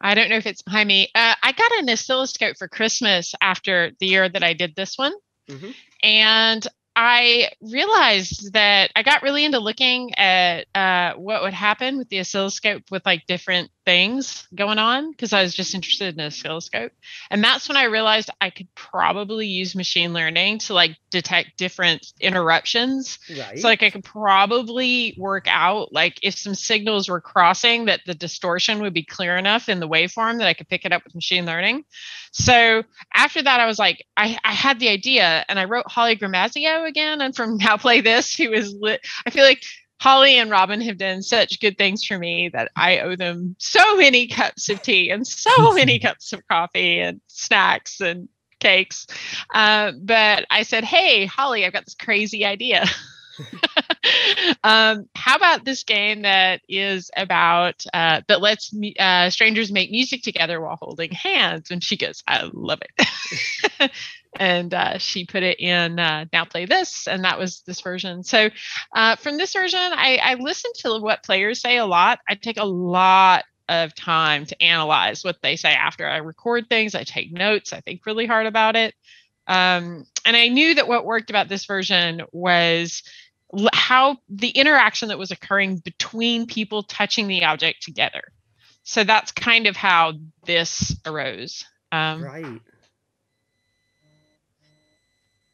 I don't know if it's behind me. Uh, I got an oscilloscope for Christmas after the year that I did this one. Mhm. And I realized that I got really into looking at uh, what would happen with the oscilloscope with like different things going on because I was just interested in a oscilloscope. And that's when I realized I could probably use machine learning to like detect different interruptions. Right. So like I could probably work out like if some signals were crossing that the distortion would be clear enough in the waveform that I could pick it up with machine learning. So after that, I was like, I, I had the idea and I wrote Holly Gramazio again and from Now Play This, who is lit. I feel like Holly and Robin have done such good things for me that I owe them so many cups of tea and so many cups of coffee and snacks and cakes. Uh, but I said, Hey, Holly, I've got this crazy idea. um, how about this game that is about uh, that lets me, uh, strangers make music together while holding hands? And she goes, I love it. and uh, she put it in uh, now play this and that was this version. So uh, from this version I, I listen to what players say a lot. I take a lot of time to analyze what they say after i record things. I take notes. I think really hard about it. Um, and i knew that what worked about this version was how the interaction that was occurring between people touching the object together. So that's kind of how this arose. Um, right.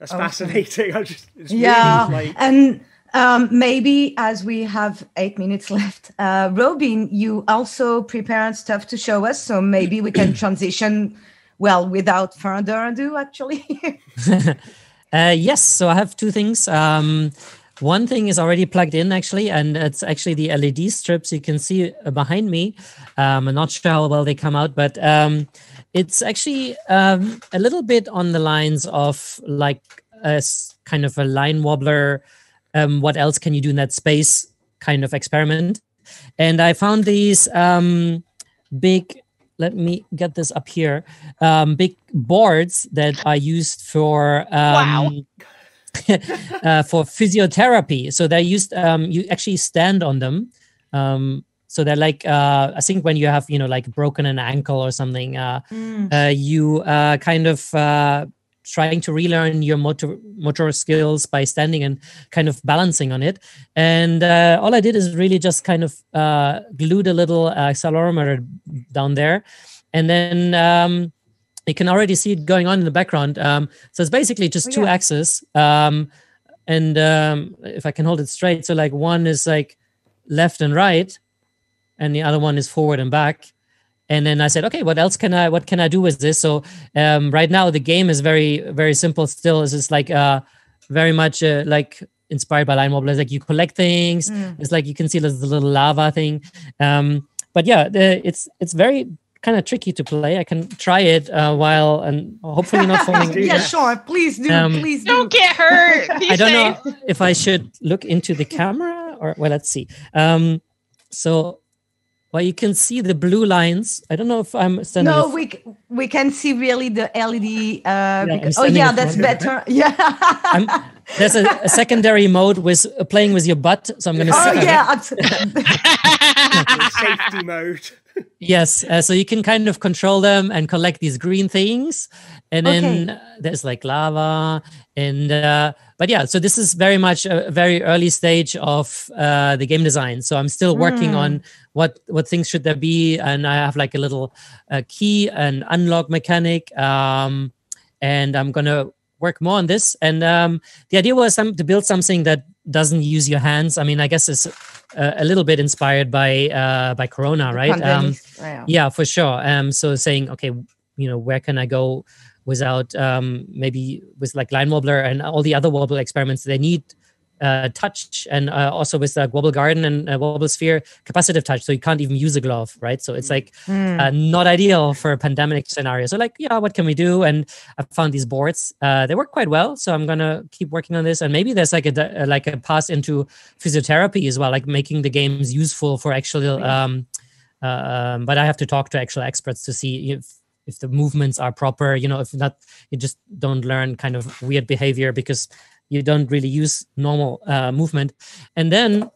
That's Awesome. fascinating. I just it's yeah really like and um, maybe as we have eight minutes left uh, robin you also prepared stuff to show us so maybe we can transition well without further ado actually uh, yes, so I have two things. Um, one thing is already plugged in actually, and it's actually the LED strips you can see uh, behind me. Um, I'm not sure how well they come out, but um, it's actually um, a little bit on the lines of like a kind of a line wobbler. Um, what else can you do in that space kind of experiment? And I found these um, big let me get this up here um, big boards that are used for Wow. uh, for physiotherapy so they're used um, you actually stand on them um, so they're like uh, i think when you have you know like broken an ankle or something uh, Mm. uh, you uh, kind of uh, trying to relearn your motor motor skills by standing and kind of balancing on it. And uh, all I did is really just kind of uh, glued a little uh, accelerometer down there, and then um, you can already see it going on in the background. Um, so it's basically just Oh, two yeah. axes. Um, and um, if I can hold it straight, so like one is like left and right, and the other one is forward and back and then i said okay what else can i what can i do with this so um, right now the game is very very simple still it's just like uh very much uh, like inspired by line wobblers like you collect things Mm. it's like you can see there's the little lava thing um but yeah the, it's it's very kind of tricky to play i can try it uh, while and hopefully not falling Do yeah that. sure please do Um, please do Don't get hurt. Be I don't safe. know if I should look into the camera or well, let's see. Um, so, well, you can see the blue lines. I don't know if I'm standing. no in we c- we can see really the led uh I'm because, oh yeah that's front better yeah I'm, there's a, a secondary mode with uh, playing with your butt. So I'm going to. oh yeah absolutely. safety mode. Yes, uh, so you can kind of control them and collect these green things, and Okay. then uh, there's like lava, and uh, but yeah, so this is very much a very early stage of uh, the game design. So I'm still working Mm. on what what things should there be, and I have like a little uh, key and unlock mechanic, um, and I'm gonna work more on this. And um, the idea was some, to build something that doesn't use your hands. I mean, I guess it's uh, a little bit inspired by uh, by Corona, right? Um, yeah. yeah for sure um so saying okay you know where can i go without um maybe with like line wobbler and all the other wobble experiments they need uh, touch and uh, also with uh, wobble garden and uh, wobble sphere capacitive touch. So you can't even use a glove right? So it's like Mm. uh, not ideal for a pandemic scenario. So like yeah what can we do? And i found these boards. Uh, they work quite well. So i'm gonna keep working on this. And maybe there's like a uh, like a pass into physiotherapy as well like making the games useful for actual um um, but I have to talk to actual experts to see if if the movements are proper. You know, if not, you just don't learn kind of weird behavior because you don't really use normal uh, movement. And then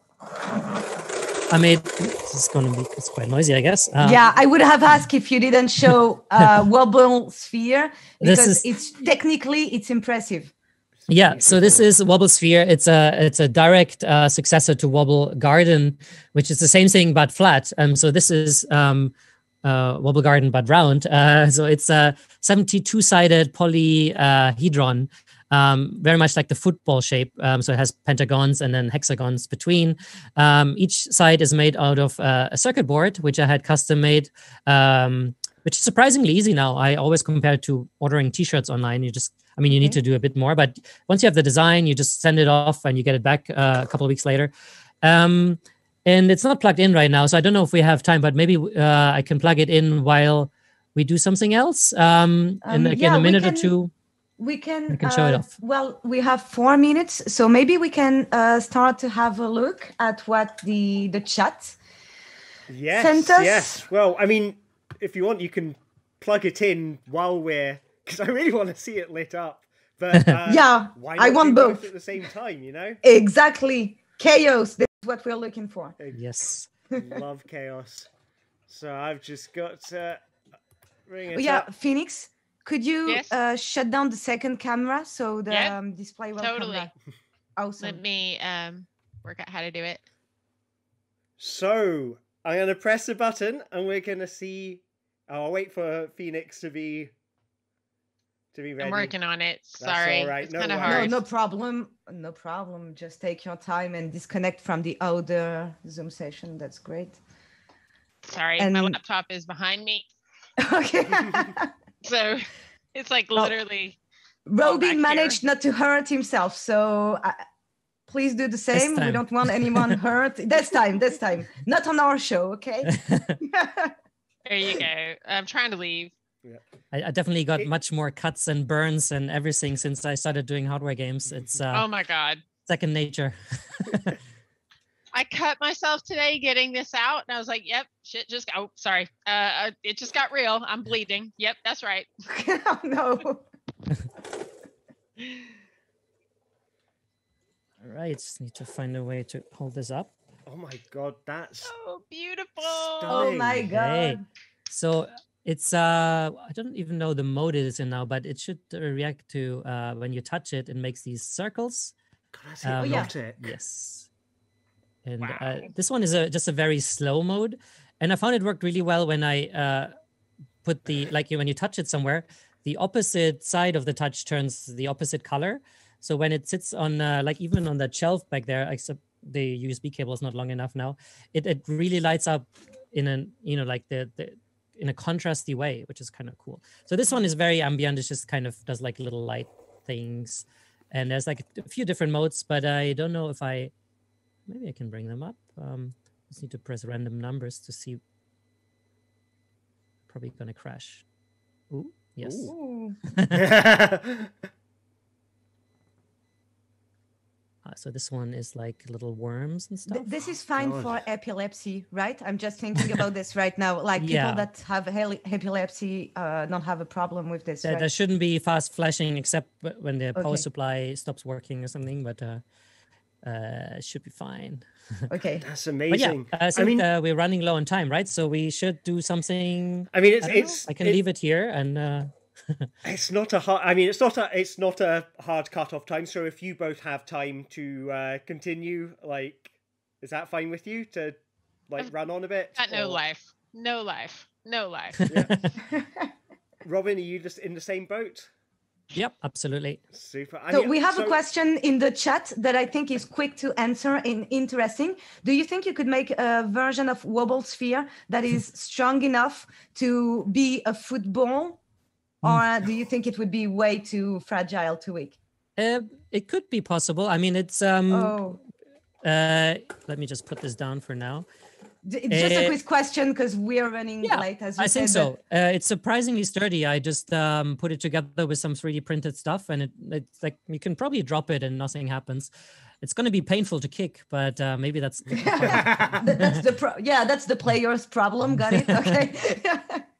I made this is going to be it's quite noisy, I guess. Um, yeah, I would have asked if you didn't show uh, wobble sphere because is- it's technically it's impressive. Yeah, so this is Wobble Sphere. It's a it's a direct uh, successor to Wobble Garden, which is the same thing but flat. Um, so this is um, uh, Wobble Garden but round. Uh, so it's a 72 sided polyhedron, um, very much like the football shape. Um, so it has pentagons and then hexagons between. Um, each side is made out of uh, a circuit board, which I had custom made. Um, which is surprisingly easy now. I always compare it to ordering T-shirts online. You just, I mean, you need to do a bit more, but once you have the design, you just send it off and you get it back uh, a couple of weeks later. Um, and it's not plugged in right now, so I don't know if we have time, but maybe uh, I can plug it in while we do something else. Um, in like yeah, in a minute or two. We can, We can show it uh, off. Well, we have four minutes, so maybe we can uh, start to have a look at what the the chat. Yes, sent us. yes. Well, I mean, if you want, you can plug it in while we're because I really want to see it lit up. But uh, Yeah, why I want both both. at the same time. You know, Exactly, chaos. This is what we're looking for. Yes. love chaos. So I've just got to bring it Oh, yeah, up. Phoenix, could you Yes. uh, shut down the second camera so the Yeah, um, display will come totally. back? Awesome. Let me um, work out how to do it. So I'm gonna press a button, and we're gonna see. Oh, I'll wait for Phoenix to be to be ready. I'm working on it. That's Sorry, all right, it's no kind of worries. No, no problem. No problem. Just take your time and disconnect from the other Zoom session. That's great. Sorry, my laptop is behind me, Okay. so it's like Oh. literally. back Robin here. managed not to hurt himself, so uh, please do the same. We don't want anyone hurt. This time, this time. Not on our show, okay? There you go. I'm trying to leave. I, I definitely got It- much more cuts and burns and everything since I started doing hardware games. It's uh, oh my god. second nature. I cut myself today getting this out, and I was like, "Yep, shit, just oh, sorry, uh, uh, it just got real. I'm bleeding. Yep, that's right." oh, no. All right, just need to find a way to hold this up. Oh my god, that's Oh, beautiful. Oh my Stunning. god. So it's uh I don't even know the mode it is in now, but it should uh, react to uh when you touch it, it makes these circles. God, that's Um, yeah. Yes. And uh, this one is a just a very slow mode, and I found it worked really well when I uh put the like when you touch it somewhere, the opposite side of the touch turns the opposite color. So when it sits on uh, like even on that shelf back there, except the USB cable is not long enough now, it it really lights up in an you know like the the in a contrasty way, which is kind of cool. So this one is very ambient. It just kind of does like little light things, and there's like a few different modes, but I don't know if I maybe I can bring them up. Um, just need to press random numbers to see. Probably gonna crash. Ooh, yes. Ooh. Uh, so this one is like little worms and stuff. Th- This is fine God. for epilepsy, right? I'm just thinking about this right now. Like people Yeah. that have heli- epilepsy uh, don't have a problem with this. There, right? there shouldn't be fast flashing except when the power Okay. supply stops working or something, but uh, uh, should be fine. Okay. That's But yeah, amazing. I mean, uh, we're running low on time, right? So we should do something. I mean, it's I, don't know. it's I can it- leave it here and uh, It's not a hard. I mean, it's not a. It's not a hard cut off time. So if you both have time to uh, continue, like, is that fine with you to like I've run on a bit? Got no life. No life. No life. Robin, are you just in the same boat? Yep, absolutely. Super. I So mean, we have a question in the chat that I think is quick to answer and interesting. Do you think you could make a version of Wobble Sphere that is strong enough to be a football? Or do you think it would be way too fragile, too weak? Uh, it could be possible. I mean, it's um. Oh, Uh, let me just put this down for now. D- it's just a Uh, quick question because we are running yeah, late, as you I think said. so. Uh, it's surprisingly sturdy. I just um, put it together with some 3D printed stuff, and it, it's like you can probably drop it and nothing happens. It's going to be painful to kick, but uh, maybe that's. the fun of it. Th- that's the pro- yeah, that's the player's problem. Got it? Okay.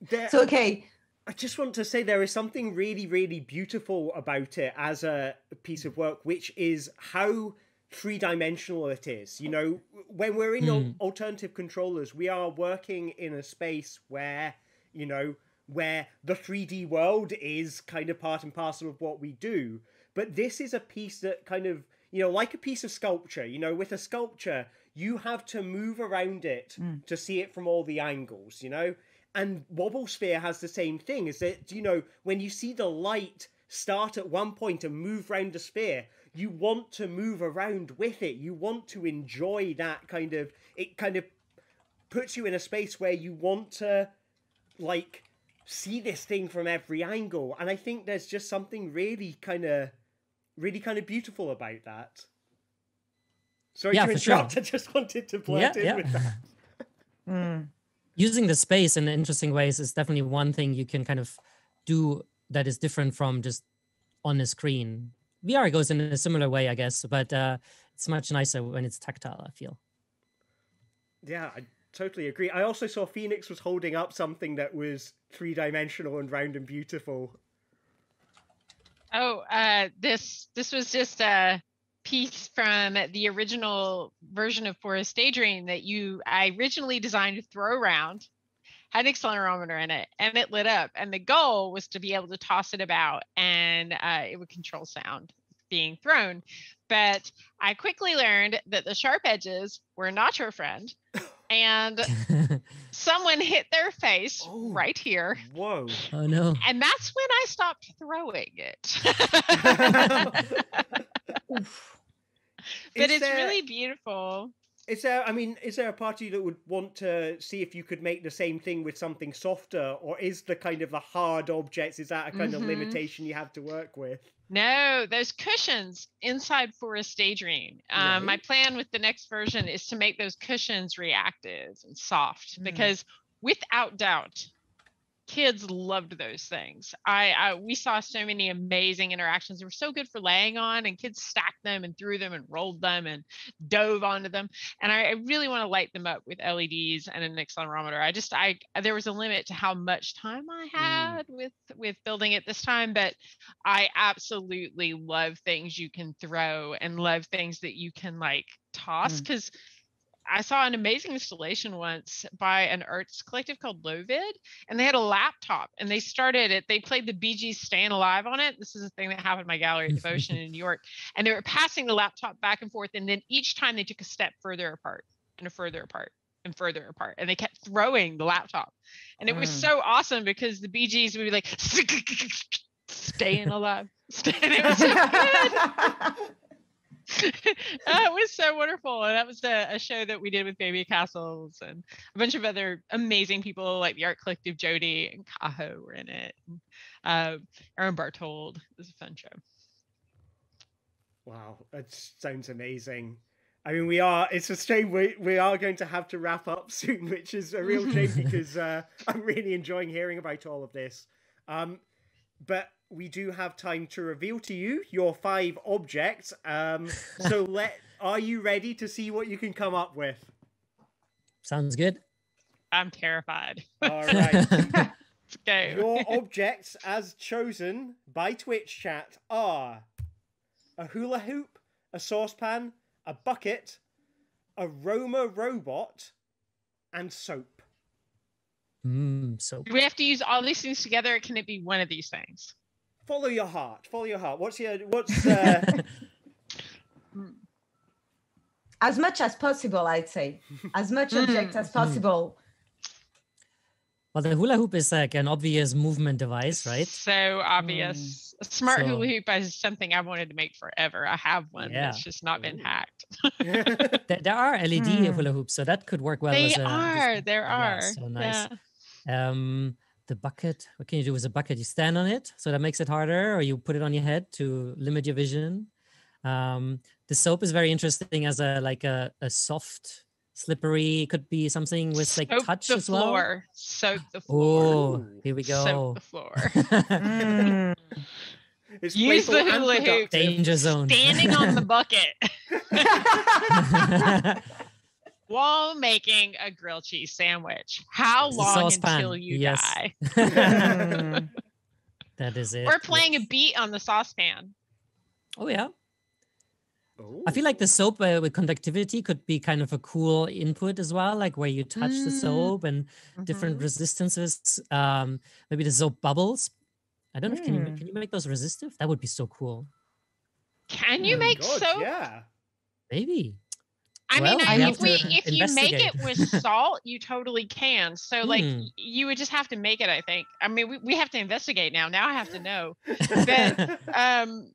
there- so okay. I just want to say there is something really, really beautiful about it as a piece of work, which is how three dimensional it is. You know, when we're in al- alternative controllers, we are working in a space where, you know, where the 3D world is kind of part and parcel of what we do. but this is a piece that kind of you know like a piece of sculpture you know with a sculpture you have to move around it Mm. to see it from all the angles you know and wobble sphere has the same thing is that you know when you see the light start at one point and move around the sphere you want to move around with it you want to enjoy that kind of it kind of puts you in a space where you want to like see this thing from every angle and i think there's just something really kind of really kind of beautiful about that sorry Yeah, to for sure. i just wanted to blurt Yeah, in yeah. with that Mm. Using the space in interesting ways is definitely one thing you can kind of do that is different from just on a screen. VR goes in a similar way, I guess, but uh, it's much nicer when it's tactile. I feel. yeah i totally agree i also saw phoenix was holding up something that was three-dimensional and round and beautiful Oh, uh, this this was just a piece from the original version of Forest Daydream that you I originally designed to throw around, had an accelerometer in it, and it lit up. And the goal was to be able to toss it about, and uh, it would control sound being thrown. But I quickly learned that the sharp edges were not your friend, and someone hit their face Oh. right here. whoa oh no! And that's when I stopped throwing it. but Is it's there- really beautiful. Is there? I mean, is there a party that would want to see if you could make the same thing with something softer, or is the kind of the hard objects? Is that a kind of Mhm. limitation you have to work with? No, those cushions inside Forest Daydream. Um, My plan with the next version is to make those cushions reactive and soft Mm. because, without doubt, kids loved those things. I, I we saw so many amazing interactions. They were so good for laying on, and kids stacked them and threw them and rolled them and dove onto them. And I, I really want to light them up with LEDs and an accelerometer. I just I there was a limit to how much time I had with with building it this time, but I absolutely love things you can throw and love things that you can like toss Mm. I saw an amazing installation once by an arts collective called Lovid, and they had a laptop and they started it. They played the Bee Gees Staying Alive on it. This is a thing that happened in my gallery at Devotion in New York. And they were passing the laptop back and forth. And then each time they took a step further apart and a further apart and further apart. And they kept throwing the laptop. And it was Mm. so awesome because the Bee Gees would be like, staying alive. Staying, it was so good. It was so wonderful. And that was a, a show that we did with Babycastles and a bunch of other amazing people like the Art Collective JODI and Kaho were in it. And, uh, Aaron Bartold. It was a fun show. Wow, that sounds amazing. I mean, we are. It's a shame we we are going to have to wrap up soon, which is a real shame because uh, I'm really enjoying hearing about all of this. Um, but we do have time to reveal to you your five objects. Um, so let. Are you ready to see what you can come up with? Sounds good. I'm terrified. All right. Let's go. Your objects, as chosen by Twitch chat, are a hula hoop, a saucepan, a bucket, a Roamer robot, and soap. Mm, so Do we have to use all these things together? Or can it be one of these things? Follow your heart. Follow your heart. What's your what's uh, as much as possible, I'd say. As much object as possible. well, the hula hoop is like an obvious movement device, right? So obvious. A smart So- hula hoop is something I've wanted to make forever. I have one. Yeah. It's just not been hacked. There, there are LED Hmm. hula hoops, so that could work well. they as a, are. There yeah, are. so nice. Yeah. Um, the bucket. What can you do with a bucket? You stand on it, so that makes it harder, or you put it on your head to limit your vision. Um, the soap is very interesting as a like a, a soft, slippery. Could be something with like Soak touch the as well. floor. Soak the floor. Oh, here we Soak go. the floor. Mm. it's Use the hula hoop. Danger zone. Standing on the bucket while making a grilled cheese sandwich. How The long saucepan, until you yes. die? Mm. that is it. Or playing a beat on the saucepan. Oh yeah. Ooh. I feel like the soap uh, with conductivity could be kind of a cool input as well, like where you touch the Mm. soap and different Mhm. resistances. Um, maybe the soap bubbles. I don't know if can you Mm. can you make those resistive? That would be so cool. Can you Oh, make God, soap? Yeah. Maybe. I Well, mean, I if we if you make it with salt, you totally can. So like y- you would just have to make it. I think. I mean, we, we have to investigate now. Now I have to know. But um,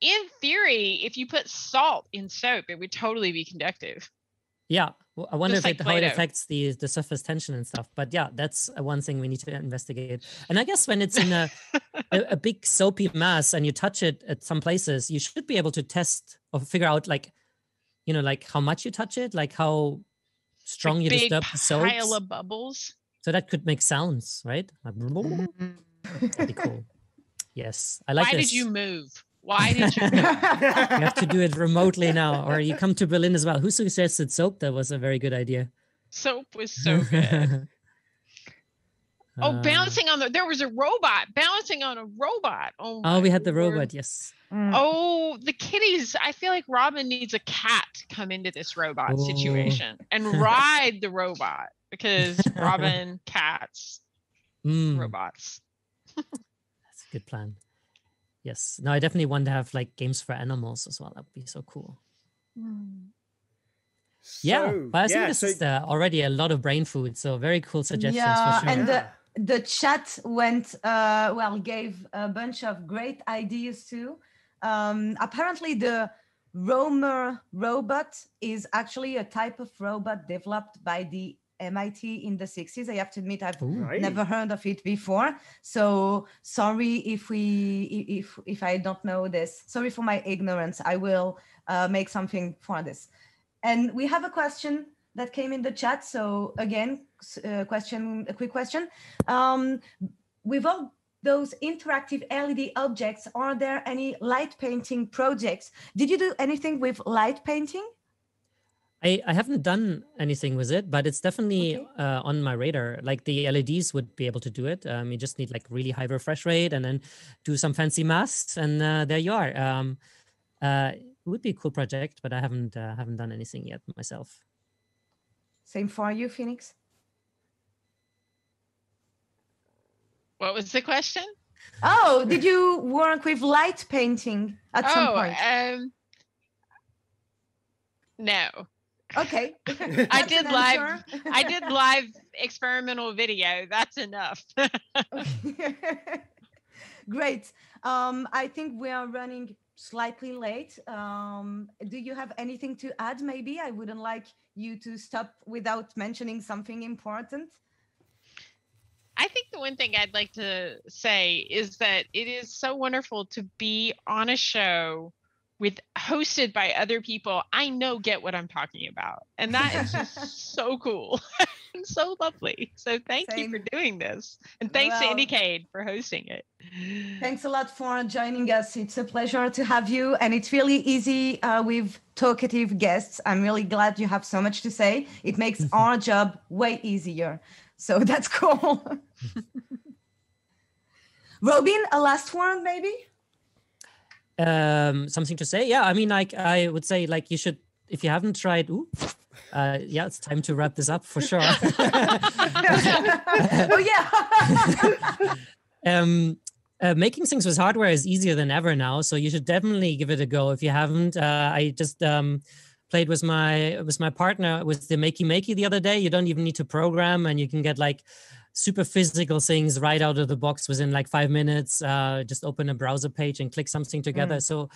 in theory, if you put salt in soap, it would totally be conductive. Yeah, I wonder Just if like it, how it affects the the surface tension and stuff. But yeah, that's one thing we need to investigate. And I guess when it's in a a, a big soapy mass and you touch it at some places, you should be able to test or figure out like, you know, like how much you touch it, like how strong Like you big disturb the soaps. pile of bubbles. So that could make sounds, right? Like, mm-hmm. that'd be cool. Yes, I like Why this. did you move? Why did you? we have to do it remotely now, or you come to Berlin as well. Who suggested soap? That was a very good idea. Soap was so good. Oh, Uh, bouncing on the there was a robot bouncing on a robot. Oh, Oh, we had the lord. robot. Yes. Mm. Oh, the kitties. I feel like Robin needs a cat to come into this robot Oh. situation and ride the robot because Robin, cats, Mm, robots. that's a good plan. Yes. No, I definitely want to have like games for animals as well. That would be so cool. yeah. So, But I think this so- is uh, already a lot of brain food. So very cool suggestions Yeah, for sure. and the, Yeah. The chat went uh, well, gave a bunch of great ideas too. Um, apparently, the roamer robot is actually a type of robot developed by the MIT in the 60s. I have to admit, I've Ooh. Right. never heard of it before. So sorry if we if if I don't know this. Sorry for my ignorance. I will uh, make something for this. And we have a question that came in the chat. So again, uh, question, a quick question. Um, with all those interactive LED objects, are there any light painting projects? Did you do anything with light painting? I, I haven't done anything with it, but it's definitely Okay. uh, on my radar. Like the LEDs would be able to do it. Um, you just need like really high refresh rate and then do some fancy masks, and uh, there you are. Um, uh, it would be a cool project, but I haven't uh, haven't done anything yet myself. Same for you, Phoenix. What was the question? Oh, did you work with light painting at some oh, point? um, no. Okay. I did live. I did live experimental video. That's enough. Great. Um, I think we are running slightly late. Um, do you have anything to add? Maybe I wouldn't like you to stop without mentioning something important. The one thing I'd like to say is that it is so wonderful to be on a show with hosted by other people I know get what I'm talking about. And that is just so cool and so lovely. So thank you for doing this. And thanks Well- to Indiecade for hosting it. Thanks a lot for joining us. It's a pleasure to have you, and it's really easy uh, with talkative guests. I'm really glad you have so much to say. It makes our job way easier. So that's cool. Robin, a last word, maybe? Um, something to say? Yeah, I mean, like I would say, like you should if you haven't tried. Ooh, uh, yeah, it's time to wrap this up for sure. oh, yeah. um uh, making things with hardware is easier than ever now so you should definitely give it a go if you haven't uh, i just um played with my with my partner with the makey makey the other day you don't even need to program and you can get like super physical things right out of the box within like five minutes uh, just open a browser page and click something together. So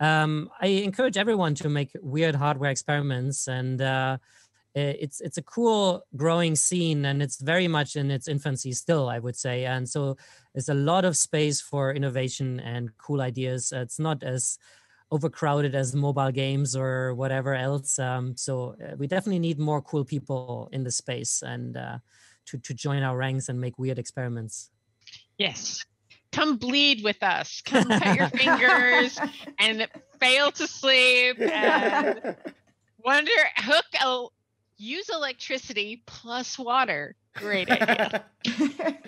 um, i encourage everyone to make weird hardware experiments and uh, it's it's a cool growing scene and it's very much in its infancy still i would say. And so there's a lot of space for innovation and cool ideas. It's not as overcrowded as mobile games or whatever else. Um, so uh, we definitely need more cool people in the space and uh, to, to join our ranks and make weird experiments Yes. Come bleed with us. Come cut your fingers and fail to sleep and wonder hook a use electricity plus water. Great idea.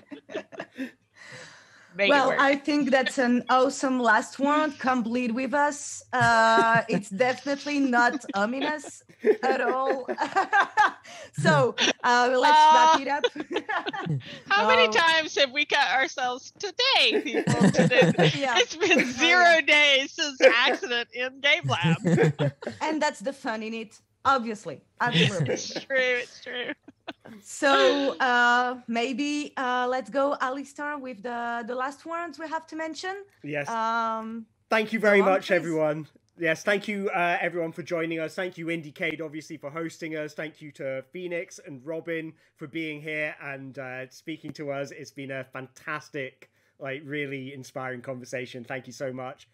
Make well. I think that's an awesome last word. Come bleed with us. Uh, it's definitely not ominous at all. so uh, let's wrap it up. How many times have we cut ourselves today, people? Today? Yeah. It's been zero days since accident in Game Lab. and that's the fun in it, obviously. Absolutely. It's true. It's true. So uh, maybe uh, let's go, Alistair, with the the last words we have to mention. Yes. Um, Thank you very much, please. everyone. Yes, thank you, uh, everyone, for joining us. Thank you, IndieCade, obviously, for hosting us. Thank you to Phoenix and Robin for being here and uh, speaking to us. It's been a fantastic, like, really inspiring conversation. Thank you so much.